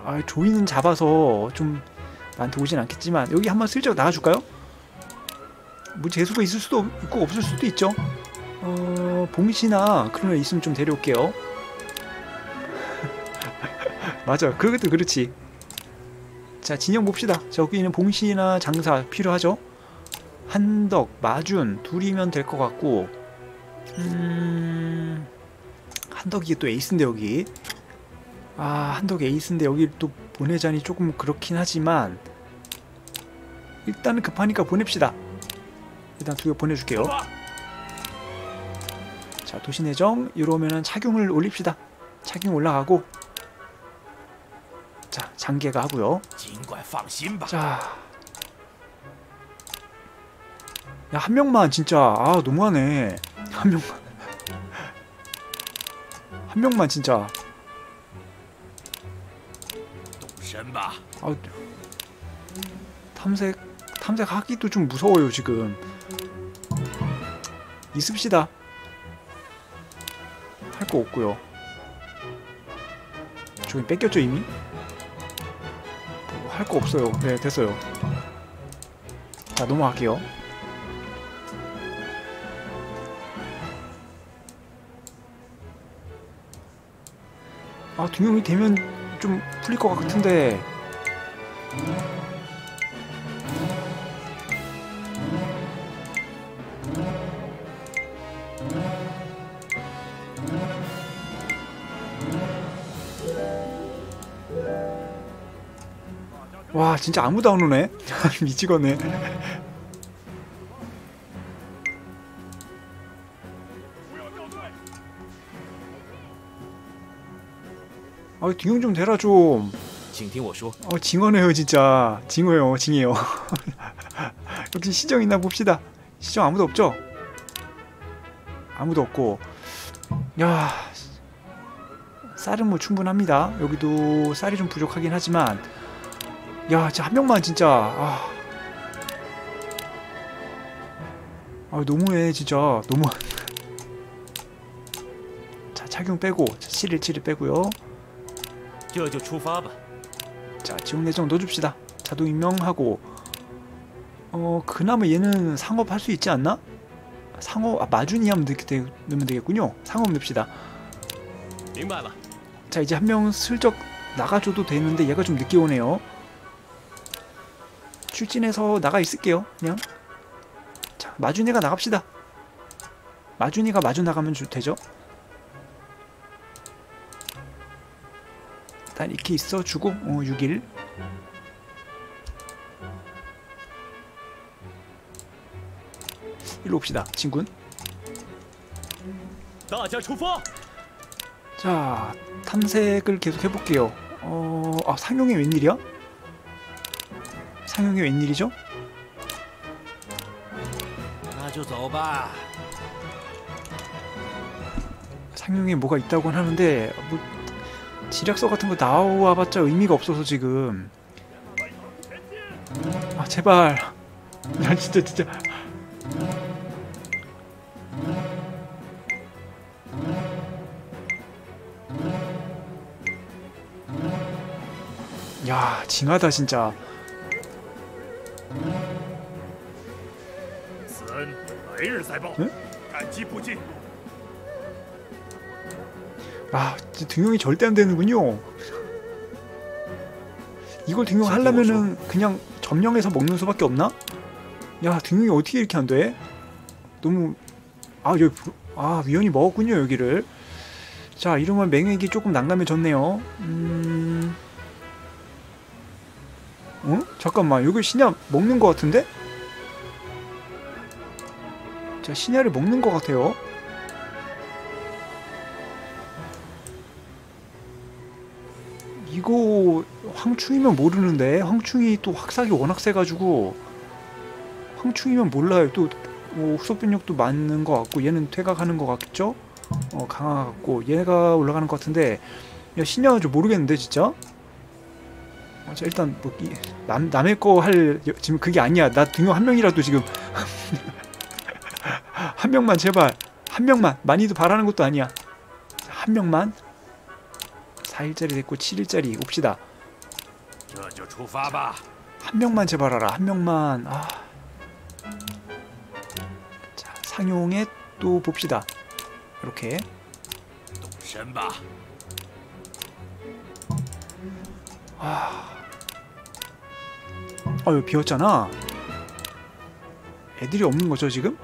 Speaker 1: 아 조이는 잡아서 좀 나한테 오진 않겠지만 여기 한번 슬쩍 나가줄까요? 뭐 재수가 있을 수도 있고 없을 수도 있죠. 어 봉시나 그런 애 있으면 좀 데려올게요. 맞아. 그것도 그렇지 자 진영 봅시다. 저기는 봉시나 장사 필요하죠? 한덕 마준 둘이면 될 것 같고 음 한덕이 또 에이스인데 여기. 아 한덕 에이스인데 여기 또 보내자니 조금 그렇긴 하지만 일단은 급하니까 보냅시다. 일단 두 개 보내줄게요。 자 도시내정 이러면은 착용을 올립시다. 착용 올라가고. 자 장계가 하고요. 자. 야, 한 명만 진짜 아, 너무하네. 한 명만. 한 명만 진짜. 아, 탐색 탐색하기도 좀 무서워요, 지금. 있읍시다. 할 거 없고요. 저기 뺏겼죠, 이미? 뭐할거 없어요. 네, 됐어요. 자, 넘어갈게요. 아, 두 명이 되면 좀 풀릴 것 같은데. 진짜 아무도 안 오네? 미치겠네 아 딩용 좀 대라 좀. 어, 징어네요 진짜. 징어요 징이에요. 역시 시정 있나 봅시다. 시정 아무도 없죠? 아무도 없고. 야 쌀은 뭐 충분합니다. 여기도 쌀이 좀 부족하긴 하지만. 야, 저한 명만 진짜. 아. 아, 너무해, 진짜. 너무. 자, 착용 빼고. 자, 7일, 7일 빼고요. 자, 지원 내정 넣어줍시다. 자동 임명하고. 어, 그나마 얘는 상업할 수 있지 않나? 상업, 아, 마준이 하면 되, 되, 넣으면 되겠군요. 상업 넣읍시다. 자, 이제 한 명 슬쩍 나가줘도 되는데 얘가 좀 늦게 오네요. 출진해서 나가 있을게요. 그냥. 자, 마준이가 나갑시다. 마준이가 마주 나가면 되죠. 일단 이렇게 있어주고 어, 6일. 일로 옵시다, 친군. 자, 탐색을 계속 해볼게요. 어, 아, 상용이 웬일이야? 상영이 웬일이죠?
Speaker 4: 봐.
Speaker 1: 상영에 뭐가 있다고는 하는데 뭐 지략서 같은 거 나와봤자 의미가 없어서 지금 아 제발 나 진짜 진짜 야 징하다 진짜
Speaker 4: 来日再报。
Speaker 1: 嗯
Speaker 4: 赶集不进，
Speaker 1: 아, 진짜 등용이 절대 안 되는군요. 이걸 등용 하려면은 그냥 점령해서 먹는 수밖에 없나? 야, 등용이 어떻게 이렇게 안 돼? 너무 아, 여기 부- 아, 위원이 먹었군요, 여기를. 자, 이러면 맹액이 조금 난감해졌네요. 음. 어? 잠깐만, 여기 신야 먹는 것 같은데? 자, 신야를 먹는 것 같아요. 이거 황충이면 모르는데 황충이 또 확삭이 워낙 세가지고 황충이면 몰라요. 또 뭐, 후속 병력도 많은 것 같고 얘는 퇴각하는 것 같죠? 어 강화 같고 얘가 올라가는 것 같은데 야 신야가 좀 모르겠는데 진짜. 어, 자 일단 뭐 남 남의 거 할 지금 그게 아니야. 나 등용 한 명이라도 지금 한 명만 제발 한 명만. 많이도 바라는 것도 아니야. 한 명만. 4일짜리 됐고 7일짜리 옵시다. 한 명만 제발 하라. 한 명만. 아. 자 상용에 또 봅시다. 이렇게. 아, 아유 비었잖아. 애들이 없는 거죠 지금?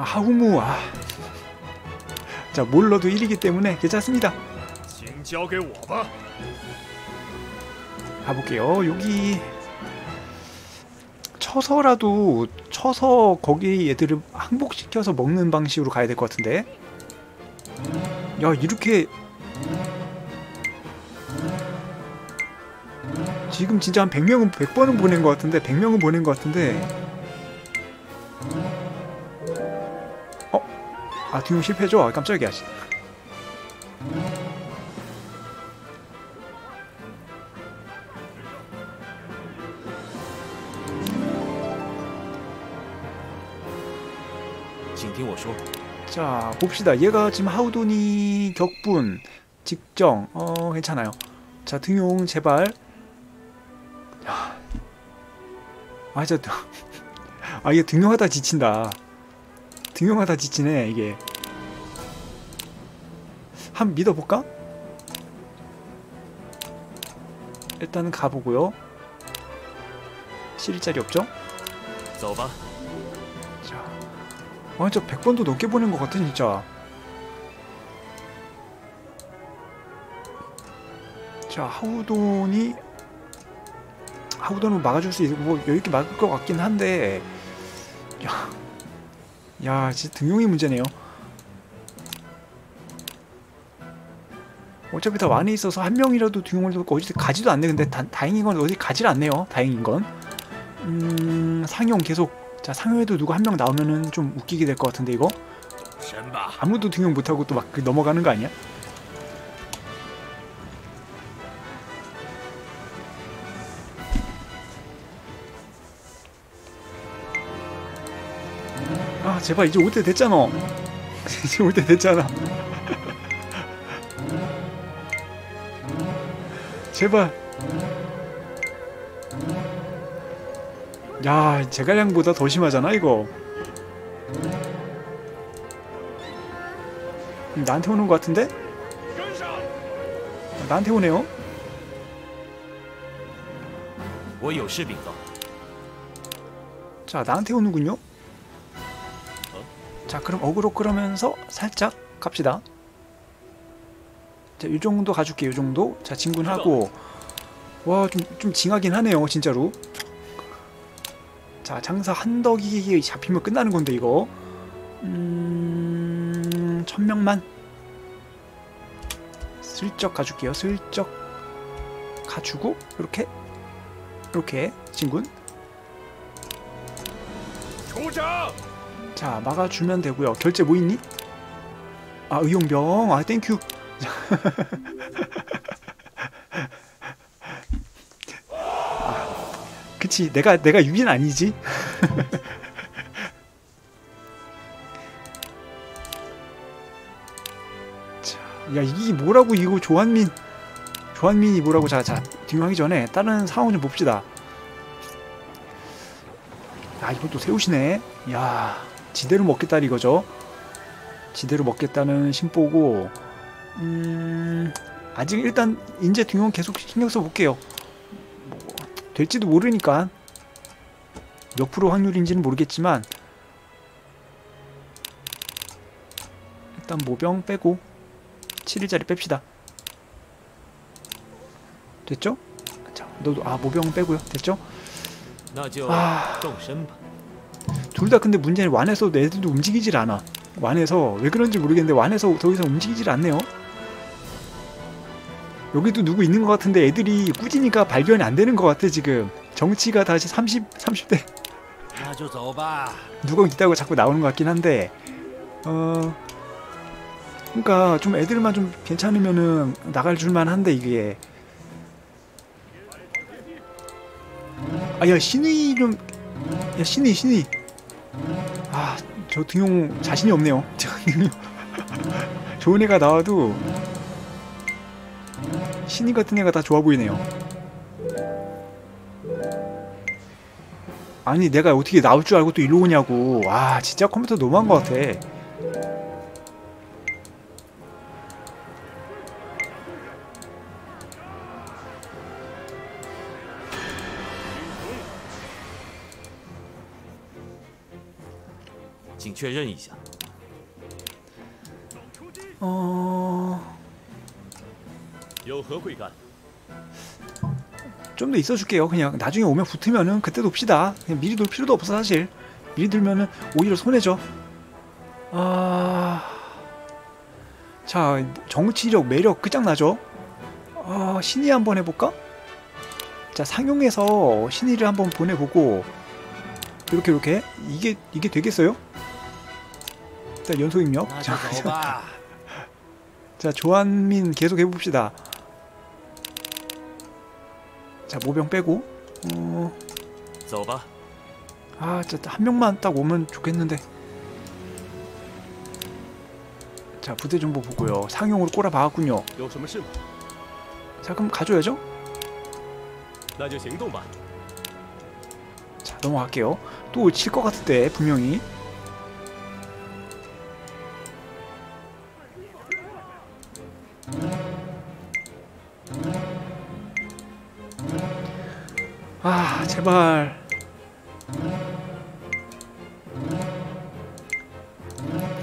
Speaker 1: 아, 하우무 뭐, 아. 자 몰러도 1이기 때문에 괜찮습니다. 가볼게요. 여기 쳐서라도 쳐서 거기 얘들을 항복시켜서 먹는 방식으로 가야 될 것 같은데. 야 이렇게. 지금 진짜 한 100명은 100번은 보낸 것 같은데 100명은 보낸 것 같은데. 균형 실패죠? 깜짝이야. 자 봅시다. 얘가 지금 하우돈이 격분 직정. 어 괜찮아요. 자 등용 제발. 아 진짜 아 이게 등용하다 지친다. 등용하다 지치네 이게. 한 믿어볼까? 일단은 가보고요 실일자리 없죠?
Speaker 3: 走吧。
Speaker 1: 자, 아, 진짜 100번도 넘게 보낸 것 같아, 진짜. 자, 하우돈이 하우돈은 막아줄 수 있고 뭐 여유있게 막을 것 같긴 한데 야, 야, 진짜 등용이 문제네요. 어차피 다 완에 있어서 한 명이라도 등용을 놓고 어디 가지도 않네. 근데 다, 다행인 건 어디 가질 않네요. 다행인 건. 음... 상용 계속. 자 상용에도 누구 한 명 나오면은 좀 웃기게 될 것 같은데 이거? 아무도 등용 못하고 또막 그 넘어가는 거 아니야? 아 제발 이제 올 때 됐잖아. 이제 올 때 됐잖아. 제발. 야 제갈량보다 더 심하잖아 이거. 음, 나한테 오는 것 같은데? 나한테 오네요? 자 나한테 오는군요. 어? 자 그럼 어그로 끌으면서 살짝 갑시다. 자 이 정도 가줄게 이 정도. 자 진군하고. 와 좀 좀 징하긴 하네요 진짜로. 자 장사 한덕이 잡히면 끝나는 건데 이거. 음... 천 명만. 슬쩍 가줄게요 슬쩍. 가주고 이렇게. 이렇게 진군. 出征！자 막아주면 되고요. 결제 뭐 있니? 아 의용병. 아 thank you 아, 그치 내가 내가 유인 아니지? 자, 야 이게 뭐라고 이거 조한민 조한민이 뭐라고 자자 등용하기 전에 다른 상황 좀 봅시다. 아또 세우시네. 야 지대로 먹겠다 이거죠? 지대로 먹겠다는 심보고 음, 아직 일단 인재 등용은 계속 신경 써볼게요. 뭐, 될지도 모르니까 몇 프로 확률인지는 모르겠지만 일단 모병 빼고 7일짜리 뺍시다. 됐죠? 자, 너도 아 모병 빼고요. 됐죠?
Speaker 3: 아,
Speaker 1: 둘 다 근데 문제는 완에서 애들도 움직이질 않아. 완에서 왜 그런지 모르겠는데 완에서 더 이상 움직이질 않네요. 여기도 누구 있는 것 같은데 애들이 꾸지니까 발견이 안 되는 것 같아 지금. 정치가 다시 30, 30대. 누가 있다고 자꾸 나오는 것 같긴 한데 어 그러니까 좀 애들만 좀 괜찮으면은 나갈 줄만 한데 이게. 아야 신의 좀야 신의 신의 아저 등용 자신이 없네요. 저 등용. 좋은 애가 나와도 신이 같은 애가 다 좋아 보이네요. 아니 내가 어떻게 나올 줄 알고 또 이리 오냐고. 와 진짜 컴퓨터 너무한 것 같아. 어... 좀 더 있어줄게요. 그냥 나중에 오면 붙으면은 그때 돕시다. 그냥 미리 돌 필요도 없어 사실. 미리 들면은 오히려 손해죠. 아... 자 정치력 매력 끝장나죠? 아 신의 한번 해볼까? 자 상용에서 신의를 한번 보내보고 이렇게 이렇게. 이게 이게 되겠어요? 일단 연속 입력.
Speaker 4: 아,
Speaker 1: 자, 자 조한민 계속 해봅시다. 자 모병 빼고. 어... 아 진짜 한 명만 딱 오면 좋겠는데. 자 부대 정보 보고요. 상용으로 꼬라 박았군요. 자 그럼 가져야죠. 자 넘어갈게요. 또 칠 것 같은데 분명히. 아 제발.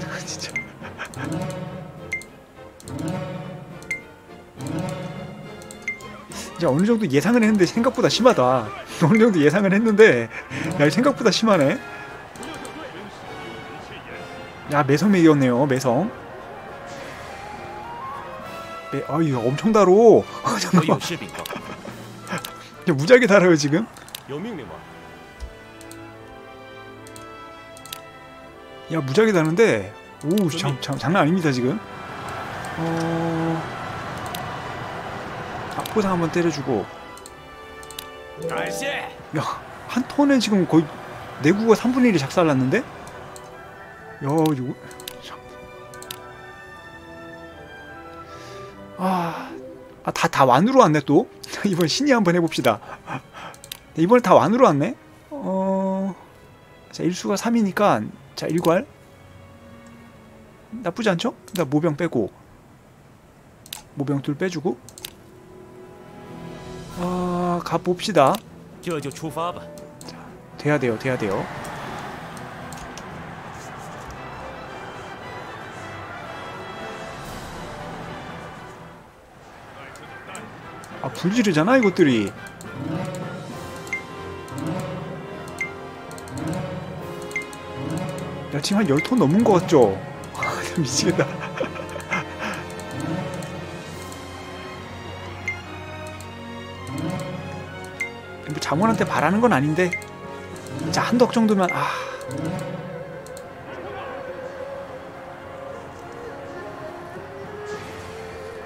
Speaker 1: 아, 진짜. 이제 어느 정도 예상을 했는데 생각보다 심하다. 어느 정도 예상을 했는데 야 생각보다 심하네. 야 매성맥이었네요 매성. 매, 아유 엄청 다로.
Speaker 3: 아,
Speaker 1: 잠깐만. 무지하게 달아요 지금? 야 무지하게 다는데 오 장, 장, 장난 아닙니다 지금. 어... 앞보상 한번 때려주고. 야한 턴에 지금 거의 내구가 3분의 1이 작살났는데? 야 이거 참. 아... 아, 다, 다 완으로 왔네, 또. 이번 신이 한번 해봅시다. 네, 이번에 다 완으로 왔네? 어... 자, 일수가 3이니까, 자, 일괄. 나쁘지 않죠? 나 모병 빼고. 모병 둘 빼주고. 아, 가봅시다.
Speaker 3: 자,
Speaker 1: 돼야 돼요, 돼야 돼요. 아, 불지르잖아, 이것들이. 야, 지금 한 10톤 넘은 것 같죠? 미치겠다. 뭐 장원한테 바라는 건 아닌데 자 한 덕 정도면 아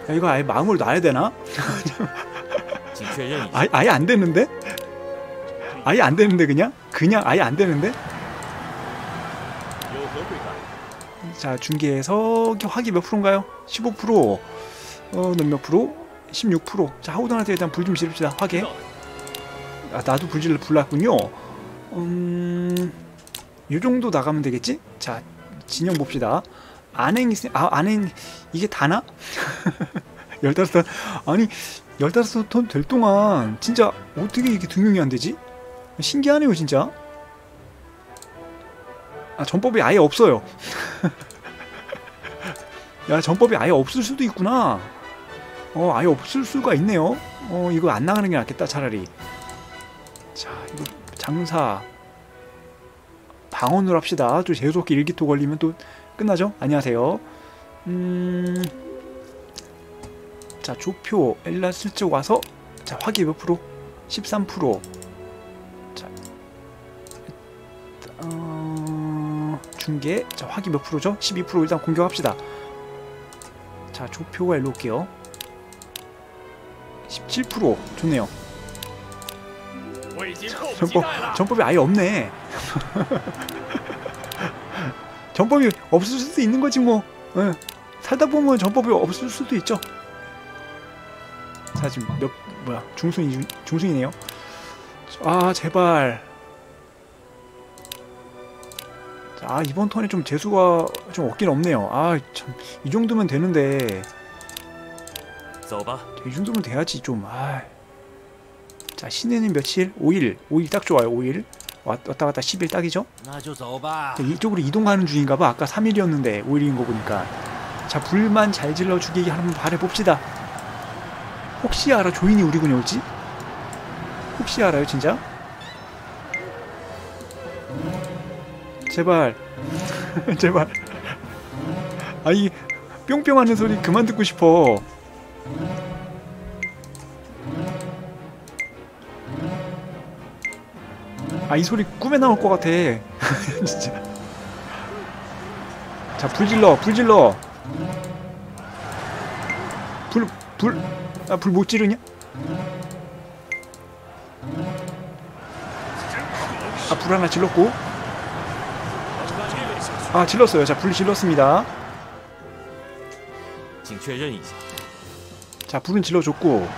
Speaker 1: 야, 이거 아예 마음을 놔야 되나?
Speaker 3: 네,
Speaker 1: 아예, 아예 안 되는데? 아예 안 되는데 그냥? 그냥 아예 안 되는데? 자 중계에서 화기 몇 프로인가요? 15% 어, 몇 프로? 16%. 자, 하우던한테 일단 불 좀 지릅시다. 화게. 아, 나도 불질 불났군요. 음, 요정도 나가면 되겠지? 자, 진영 봅시다. 안행 있으, 아, 안행 이게 다나? 열다섯 단 아니 15톤 될 동안 진짜 어떻게 이게 두 명이 안 되지? 신기하네요 진짜. 아 전법이 아예 없어요. 야 전법이 아예 없을 수도 있구나. 어 아예 없을 수가 있네요. 어 이거 안 나가는 게 낫겠다 차라리. 자 이거 장사. 방언으로 합시다. 또 재수없게 일기토 걸리면 또 끝나죠? 안녕하세요. 음... 자 조표 엘라 슬쩍 와서 자 화기 몇 프로? 13 프로. 자 어, 중계. 자 화기 몇 프로죠? 12 프로. 일단 공격합시다. 자 조표가 일로 올게요. 17 프로. 좋네요.
Speaker 4: 자,
Speaker 1: 전법, 전법이 아예 없네. 전법이 없을 수도 있는 거지 뭐. 응. 살다 보면 전법이 없을 수도 있죠. 사진 막 몇 뭐야 중순이 중순이네요. 아 제발. 아 이번 턴에 좀 재수가 좀 없긴 없네요. 아 참 이 정도면 되는데. 이 정도면 돼야지 좀. 아. 자 시내는 며칠? 5일. 5일 딱 좋아요. 5일. 왔다 갔다 10일 딱이죠? 네, 이쪽으로 이동하는 중인가 봐. 아까 3일이었는데 5일인 거 보니까. 자 불만 잘 질러 주기 한번 바래봅시다. 혹시 알아? 조인이 우리 군에 올지? 혹시 알아요 진짜? 제발. 제발. 아이 뿅뿅 하는 소리 그만 듣고 싶어. 아 이 소리 꿈에 나올 것 같아. 진짜. 자 불질러 불질러. 불 불 아, 불 못 지르냐? 아, 불 하나 질렀고. 아, 질렀어요. 자, 불 질렀습니다. 자, 불은 질러줬고.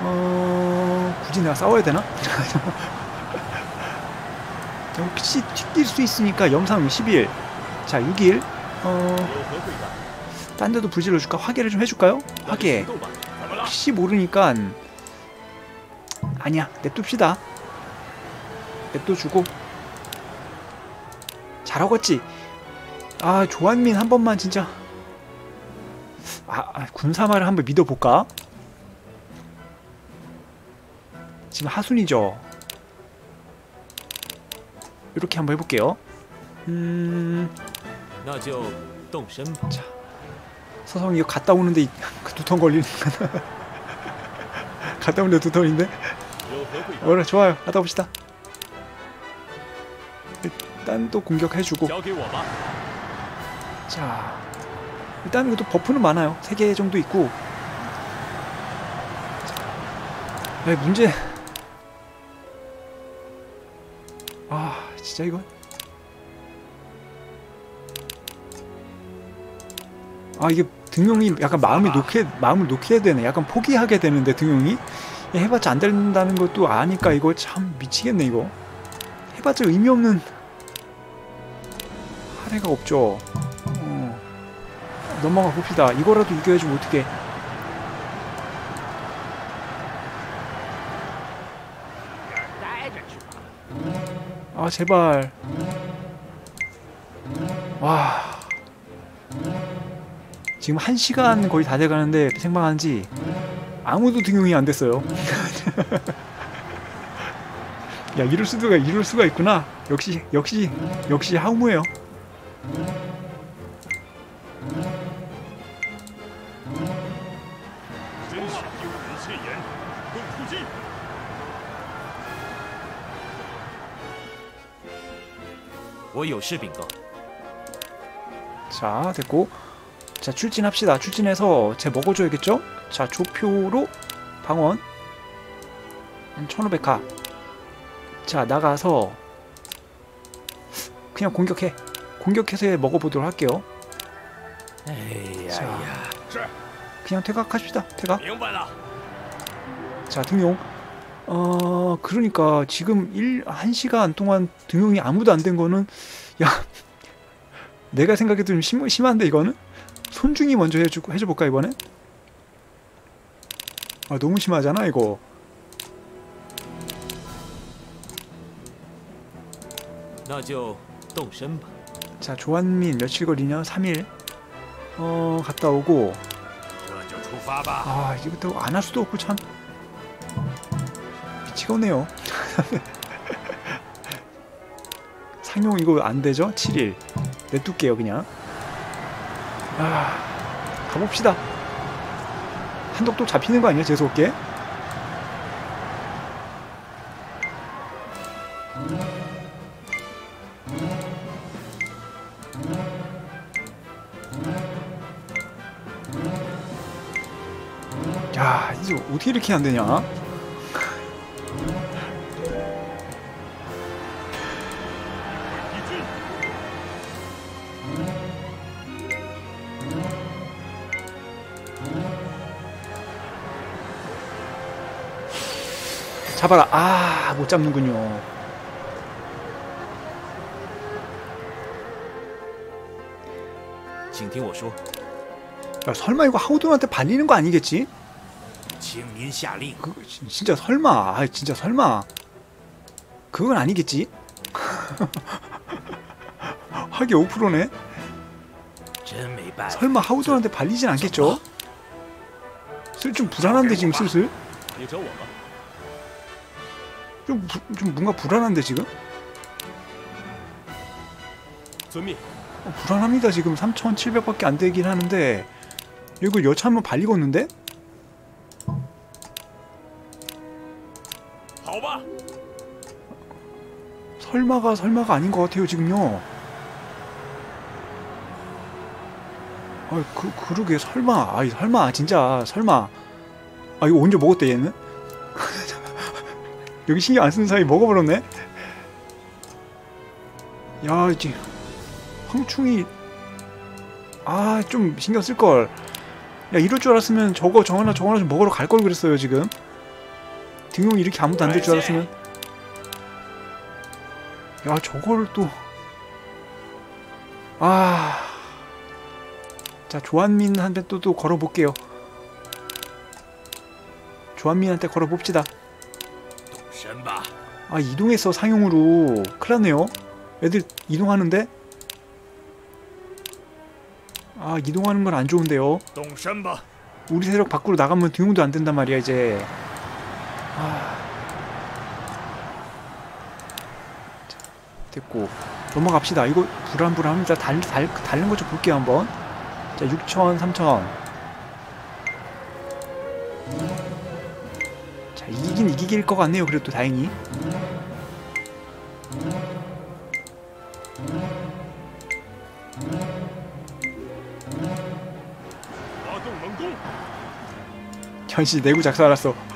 Speaker 1: 어... 굳이 내가 싸워야 되나? 혹시 튀길 수 있으니까 영상 10일 자 6일 어... 딴 데도 불질러줄까? 화계를 좀 해줄까요? 화계 혹시 모르니까 아니야 냅둡시다. 냅둬주고. 잘하겠지? 아 조한민 한 번만 진짜. 아, 아 군사 말을 한번 믿어볼까? 지금 하순이죠? 이렇게 한번 해볼게요. 음...
Speaker 3: 자
Speaker 1: 서성이 이거 갔다 오는데 그 두통 걸리는 거는 갔다 올려 두 턴인데? 오늘 좋아요. 갔다 봅시다. 일단 또 공격해주고 자 일단 그래도 버프는 많아요. 3개 정도 있고 야, 문제 아 진짜 이건 아 이게 등용이 약간 마음이 놓게 마음을 놓게 되네. 약간 포기하게 되는데 등용이 야, 해봤자 안 된다는 것도 아니까 이거 참 미치겠네 이거. 해봤자 의미 없는 할애가 없죠. 어. 넘어가 봅시다. 이거라도 이겨야지 뭐 어떻게? 아 제발. 와. 지금 한 시간 거의 다 돼가는데 생방한 지 아무도 등용이 안 됐어요. 야 이럴 수가 이럴 수가 있구나. 역시 역시 역시 하우무예요. 자 됐고. 자 출진합시다. 출진해서 제 먹어줘야겠죠? 자 조표로 방원. 1500가. 자 나가서 그냥 공격해. 공격해서 먹어보도록 할게요. 자 그냥 퇴각합시다. 퇴각. 자 등용. 어 그러니까 지금 1, 1시간 동안 등용이 아무도 안 된 거는 야 내가 생각해도 좀 심, 심한데 이거는? 손중이 먼저 해주고 해줘볼까 이번에? 아 너무 심하잖아 이거. 자 조한민 며칠 걸리냐? 3일. 어 갔다 오고. 아 이제부터 안 할 수도 없고 참. 미치겠네요. 상용 이거 안 되죠? 7일. 내둘게요 그냥. 아 가봅시다. 한독 또 잡히는 거 아니야 재수없게? 야 이제 어떻게 이렇게 안 되냐 잡아라. 아, 못 잡는군요. 야, 설마 이거 하우돈한테 발리는 거 아니겠지? 그, 진짜 설마. 아, 진짜 설마. 그건 아니겠지? 하기 5%네. 설마 하우돈한테 발리진 않겠죠? 슬 좀 불안한데 지금 슬슬? 좀, 좀 뭔가 불안한데 지금? 어, 불안합니다 지금. 3,700밖에 안 되긴 하는데. 이거 여차 한번 발리겠는데? 설마가 설마가 아닌 것 같아요 지금요. 아그 그러게. 설마. 아이 설마. 진짜 설마. 아 이거 언제 먹었대 얘는? 여기 신경 안 쓰는 사이 먹어버렸네. 야 이제 황충이 아 좀 신경 쓸 걸. 야 이럴 줄 알았으면 저거 저 하나 저거 하나 좀 먹으러 갈 걸 그랬어요 지금. 등용이 이렇게 아무도 안 될 줄 알았으면. 야 저걸 또 아. 자 조한민한테 또 또 걸어볼게요. 조한민한테 걸어봅시다. 아 이동해서 상용으로. 큰일났네요. 애들 이동하는데? 아 이동하는 건 안 좋은데요. 우리 세력 밖으로 나가면 등용도 안 된단 말이야 이제. 아... 됐고. 넘어갑시다. 이거 불안불안합니다. 달, 달, 달는 거 좀 볼게요 한번. 자 6천 3천. 이길 것 같네요. 그래도 다행히. 현실 내구 작살났어.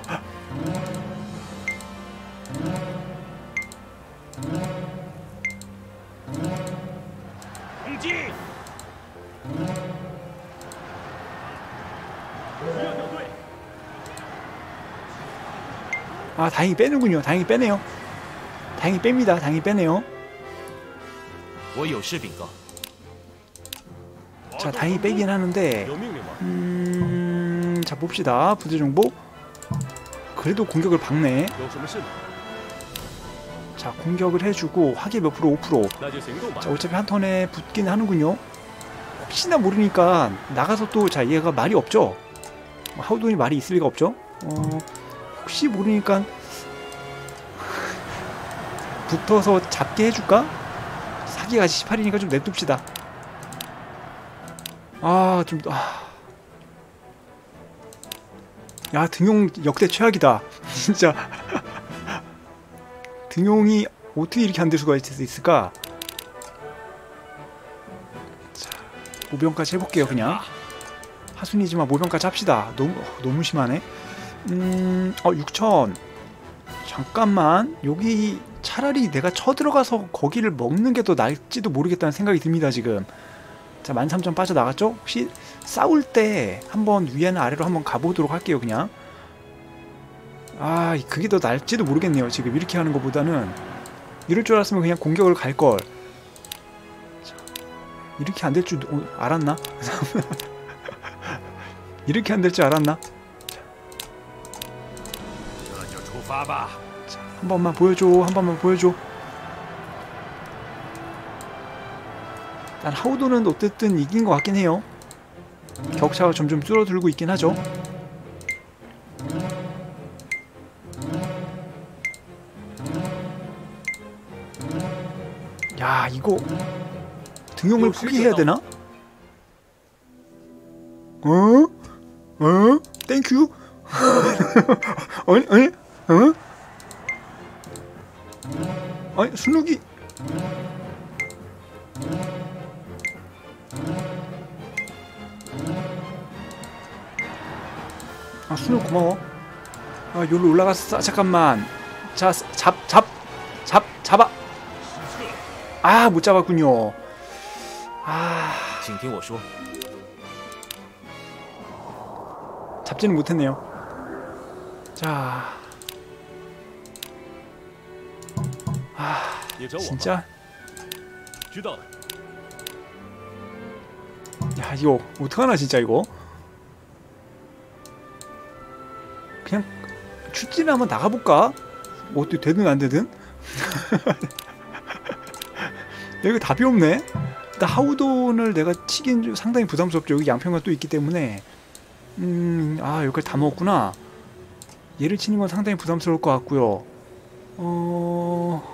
Speaker 1: 다행히 빼는군요. 다행히 빼네요. 다행히 뺍니다. 다행히 빼네요. 자, 다행히 빼긴 하는데 음... 자, 봅시다. 부대 정보 그래도 공격을 박네. 자, 공격을 해주고 화기 몇 프로? 5%. 자, 어차피 한 턴에 붙긴 하는군요. 혹시나 모르니까 나가서 또 자, 얘가 말이 없죠? 뭐 하우돈이 말이 있을 리가 없죠? 어... 혹시 모르니까 붙어서 잡게 해줄까? 사기가 18이니까 좀 냅둡시다. 아 좀 아. 야 등용 역대 최악이다. 진짜 등용이 어떻게 이렇게 안 될 수가 있, 있을까? 자, 모병까지 해볼게요, 그냥. 하순이지만 모병까지 합시다. 너무 어, 너무 심하네. 음, 어 6천. 잠깐만 여기 차라리 내가 쳐들어가서 거기를 먹는 게더 나을지도 모르겠다는 생각이 듭니다 지금. 자 13,000 빠져나갔죠? 혹시 싸울 때 한번 위에나 아래로 한번 가보도록 할게요 그냥. 아 그게 더 나을지도 모르겠네요 지금 이렇게 하는 것보다는 이럴 줄 알았으면 그냥 공격을 갈 걸. 자, 이렇게 안 될 줄 알았나? 이렇게 안 될 줄 알았나? 한 번만 보여줘 한 번만 보여줘 난 하우도는 어쨌든 이긴 것 같긴 해요 격차가 점점 줄어들고 있긴 하죠 야 이거 등용을 포기해야 되나? 어? 어? thank you? 아니 아니? 어? 아니 순록이. 아 순록 고마워. 아 여기로 올라갔어 잠깐만. 자 잡 잡 잡 잡아. 아 못 잡았군요. 아. 잡지는 못했네요. 자.
Speaker 5: 아
Speaker 1: 진짜? 야 이거 어떡하나 진짜 이거? 그냥 출진을 한번 나가볼까? 어떻게 되든 안 되든? 여기 답이 없네. 일단 하우돈을 내가 치긴 상당히 부담스럽죠. 여기 양평가 또 있기 때문에. 음아 여기까지 다 먹었구나. 얘를 치는 건 상당히 부담스러울 것 같고요. 어...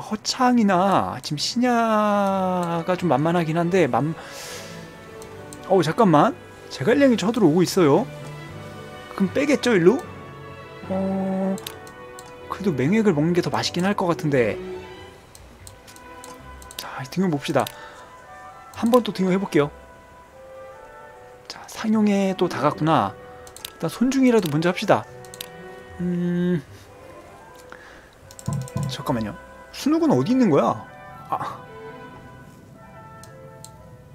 Speaker 1: 허창이나 지금 신야가 좀 만만하긴 한데 만... 어우 잠깐만. 제갈량이 저들어 오고 있어요. 그럼 빼겠죠 일로? 어... 그래도 맹액을 먹는 게 더 맛있긴 할 것 같은데. 자 등용 봅시다. 한 번 또 등용 해볼게요. 자 상용에 또 다 갔구나. 일단 손중이라도 먼저 합시다. 음... 잠깐만요 순욱은 어디 있는 거야? 아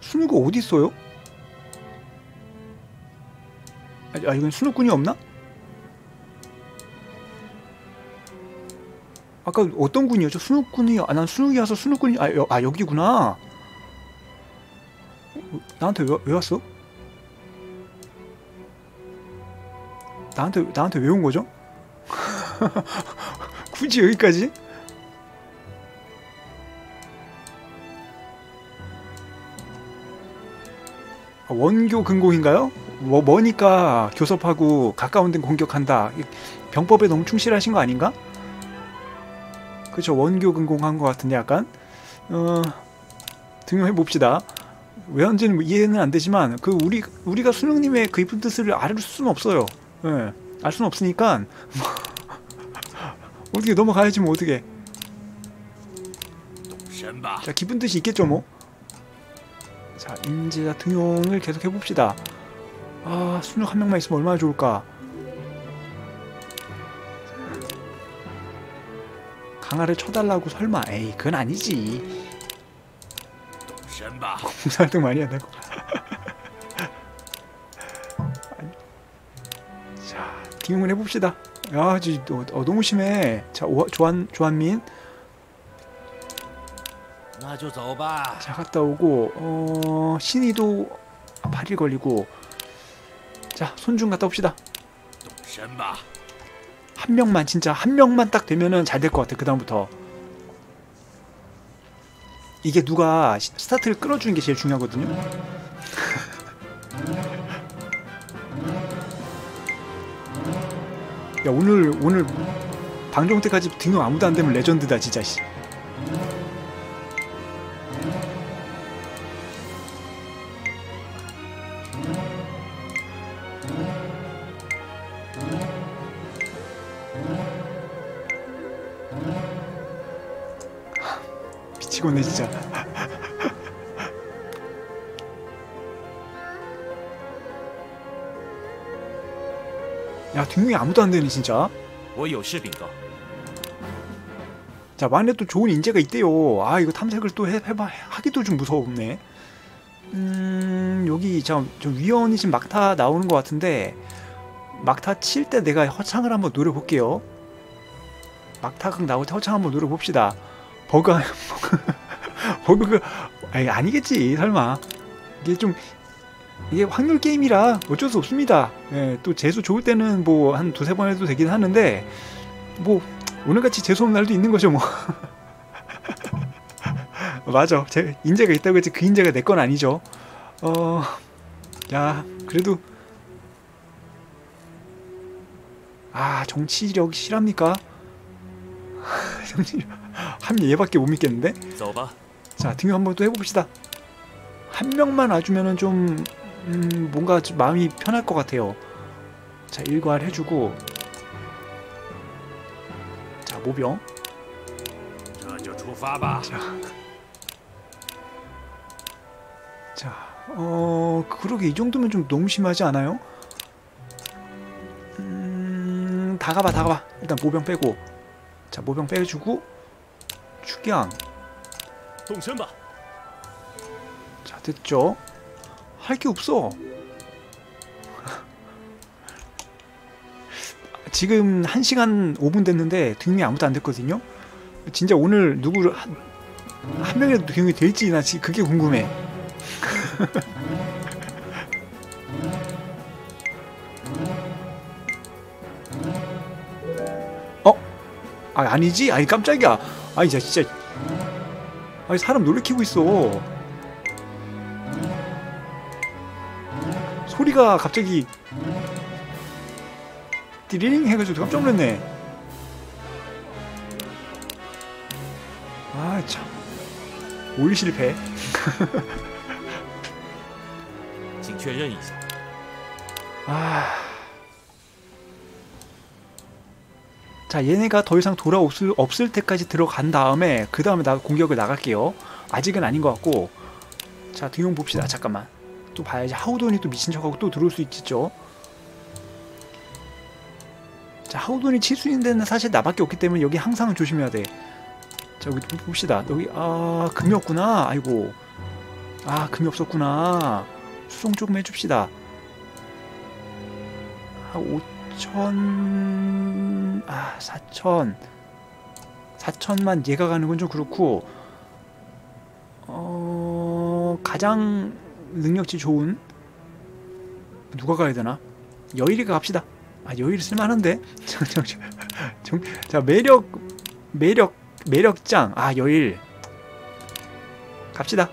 Speaker 1: 순욱이 어디 있어요? 아, 아 이건 순욱군이 없나? 아까 어떤 군이었죠? 순욱군이 아 난 순욱이어서 순욱군이 아, 여, 아 여기구나 어, 나한테 왜, 왜 왔어? 나한테 나한테 왜 온 거죠? 굳이 여기까지? 원교 근공인가요? 뭐, 뭐니까 교섭하고 가까운 데 공격한다. 병법에 너무 충실하신 거 아닌가? 그쵸, 원교 근공한 것 같은데 약간 어, 등용해 봅시다. 왜한지는 뭐 이해는 안 되지만 그 우리 우리가 수능님의 그 이쁜 뜻을 알 수는 없어요. 예, 알 수는 없으니까 어떻게 넘어가야지 뭐 어떻게. 자 기쁜 뜻이 있겠죠 뭐. 자 인재자 등용을 계속 해봅시다. 아 순역 한 명만 있으면 얼마나 좋을까? 강화를 쳐달라고 설마? 에이 그건 아니지. 공사등 많이 한다고 자 등용을 해봅시다. 아, 야 지, 어, 어, 너무 심해. 자 오, 조한, 조한민. 자 갔다 오고 어, 신이도 8일 걸리고. 자 손준 갔다 옵시다. 한 명만 진짜 한 명만 딱 되면은 잘 될 것 같아 그 다음부터. 이게 누가 스타트를 끌어주는 게 제일 중요하거든요. 야 오늘 오늘 방종 때까지 등용 아무도 안 되면 레전드다 진짜 씨. 피곤해 진짜. 야 등용이 아무도 안 되네 진짜. 자 만에 또 좋은 인재가 있대요. 아 이거 탐색을 또 해, 해봐 하기도 좀 무서웠네. 음 여기 참, 좀 위원이 지금 막타 나오는 것 같은데 막타 칠 때 내가 허창을 한번 노려볼게요. 막타극 나올 때 허창 한번 노려봅시다. 버그 버그 아니, 아니겠지, 설마. 이게 좀, 이게 확률 게임이라 어쩔 수 없습니다. 예, 또 재수 좋을 때는 뭐 한 두세 번 해도 되긴 하는데, 뭐, 오늘같이 재수 없는 날도 있는 거죠 뭐 맞아 제 인재가 있다고 했지 그 인재가 내 건 아니죠 어 야 그래도 아 정치력 실합니까 정치력 한 얘밖에 못 믿겠는데
Speaker 3: 走吧。
Speaker 1: 자 등교 한번 또 해봅시다. 한 명만 와주면은 좀 음, 뭔가 좀 마음이 편할 것 같아요. 자 일괄 해주고. 자 모병. 자, 어, 그러게 이 정도면 좀 너무 심하지 않아요? 음, 다 가봐, 다 가봐. 일단 모병 빼고, 자, 모병 빼주고, 축양, 자, 됐죠? 할 게 없어. 지금 1시간 5분 됐는데 등용이 아무도 안 됐거든요. 진짜 오늘 누구를 한, 한 명이라도 등용이 될지 나 그게 궁금해. 어? 아 아니지? 아니 깜짝이야. 아니 진짜. 아니 사람 놀래키고 있어. 소리가 갑자기 띠링 해가지고 깜짝 놀랐네. 아참. 오일 실패.
Speaker 3: 징
Speaker 1: 아... 자, 얘네가 더 이상 돌아없을 없을 때까지 들어간 다음에 그 다음에 나 공격을 나갈게요. 아직은 아닌 것 같고. 자, 등용 봅시다. 잠깐만. 또 봐야지. 하우돈이 또 미친 척하고 또 들어올 수 있겠죠. 자, 하우돈이 칠수 있는 데는 사실 나밖에 없기 때문에 여기 항상 조심해야 돼. 자, 여기 좀 봅시다. 여기 아 금이 없구나. 아이고. 아 금이 없었구나. 수송 조금 해줍시다. 한 5천 아 4천 4천만 얘가 가는 건 좀 그렇고 어 가장 능력치 좋은 누가 가야 되나? 여일이가 갑시다. 아 여일 쓸만한데? 자 매력 매력 매력장. 아 여일. 갑시다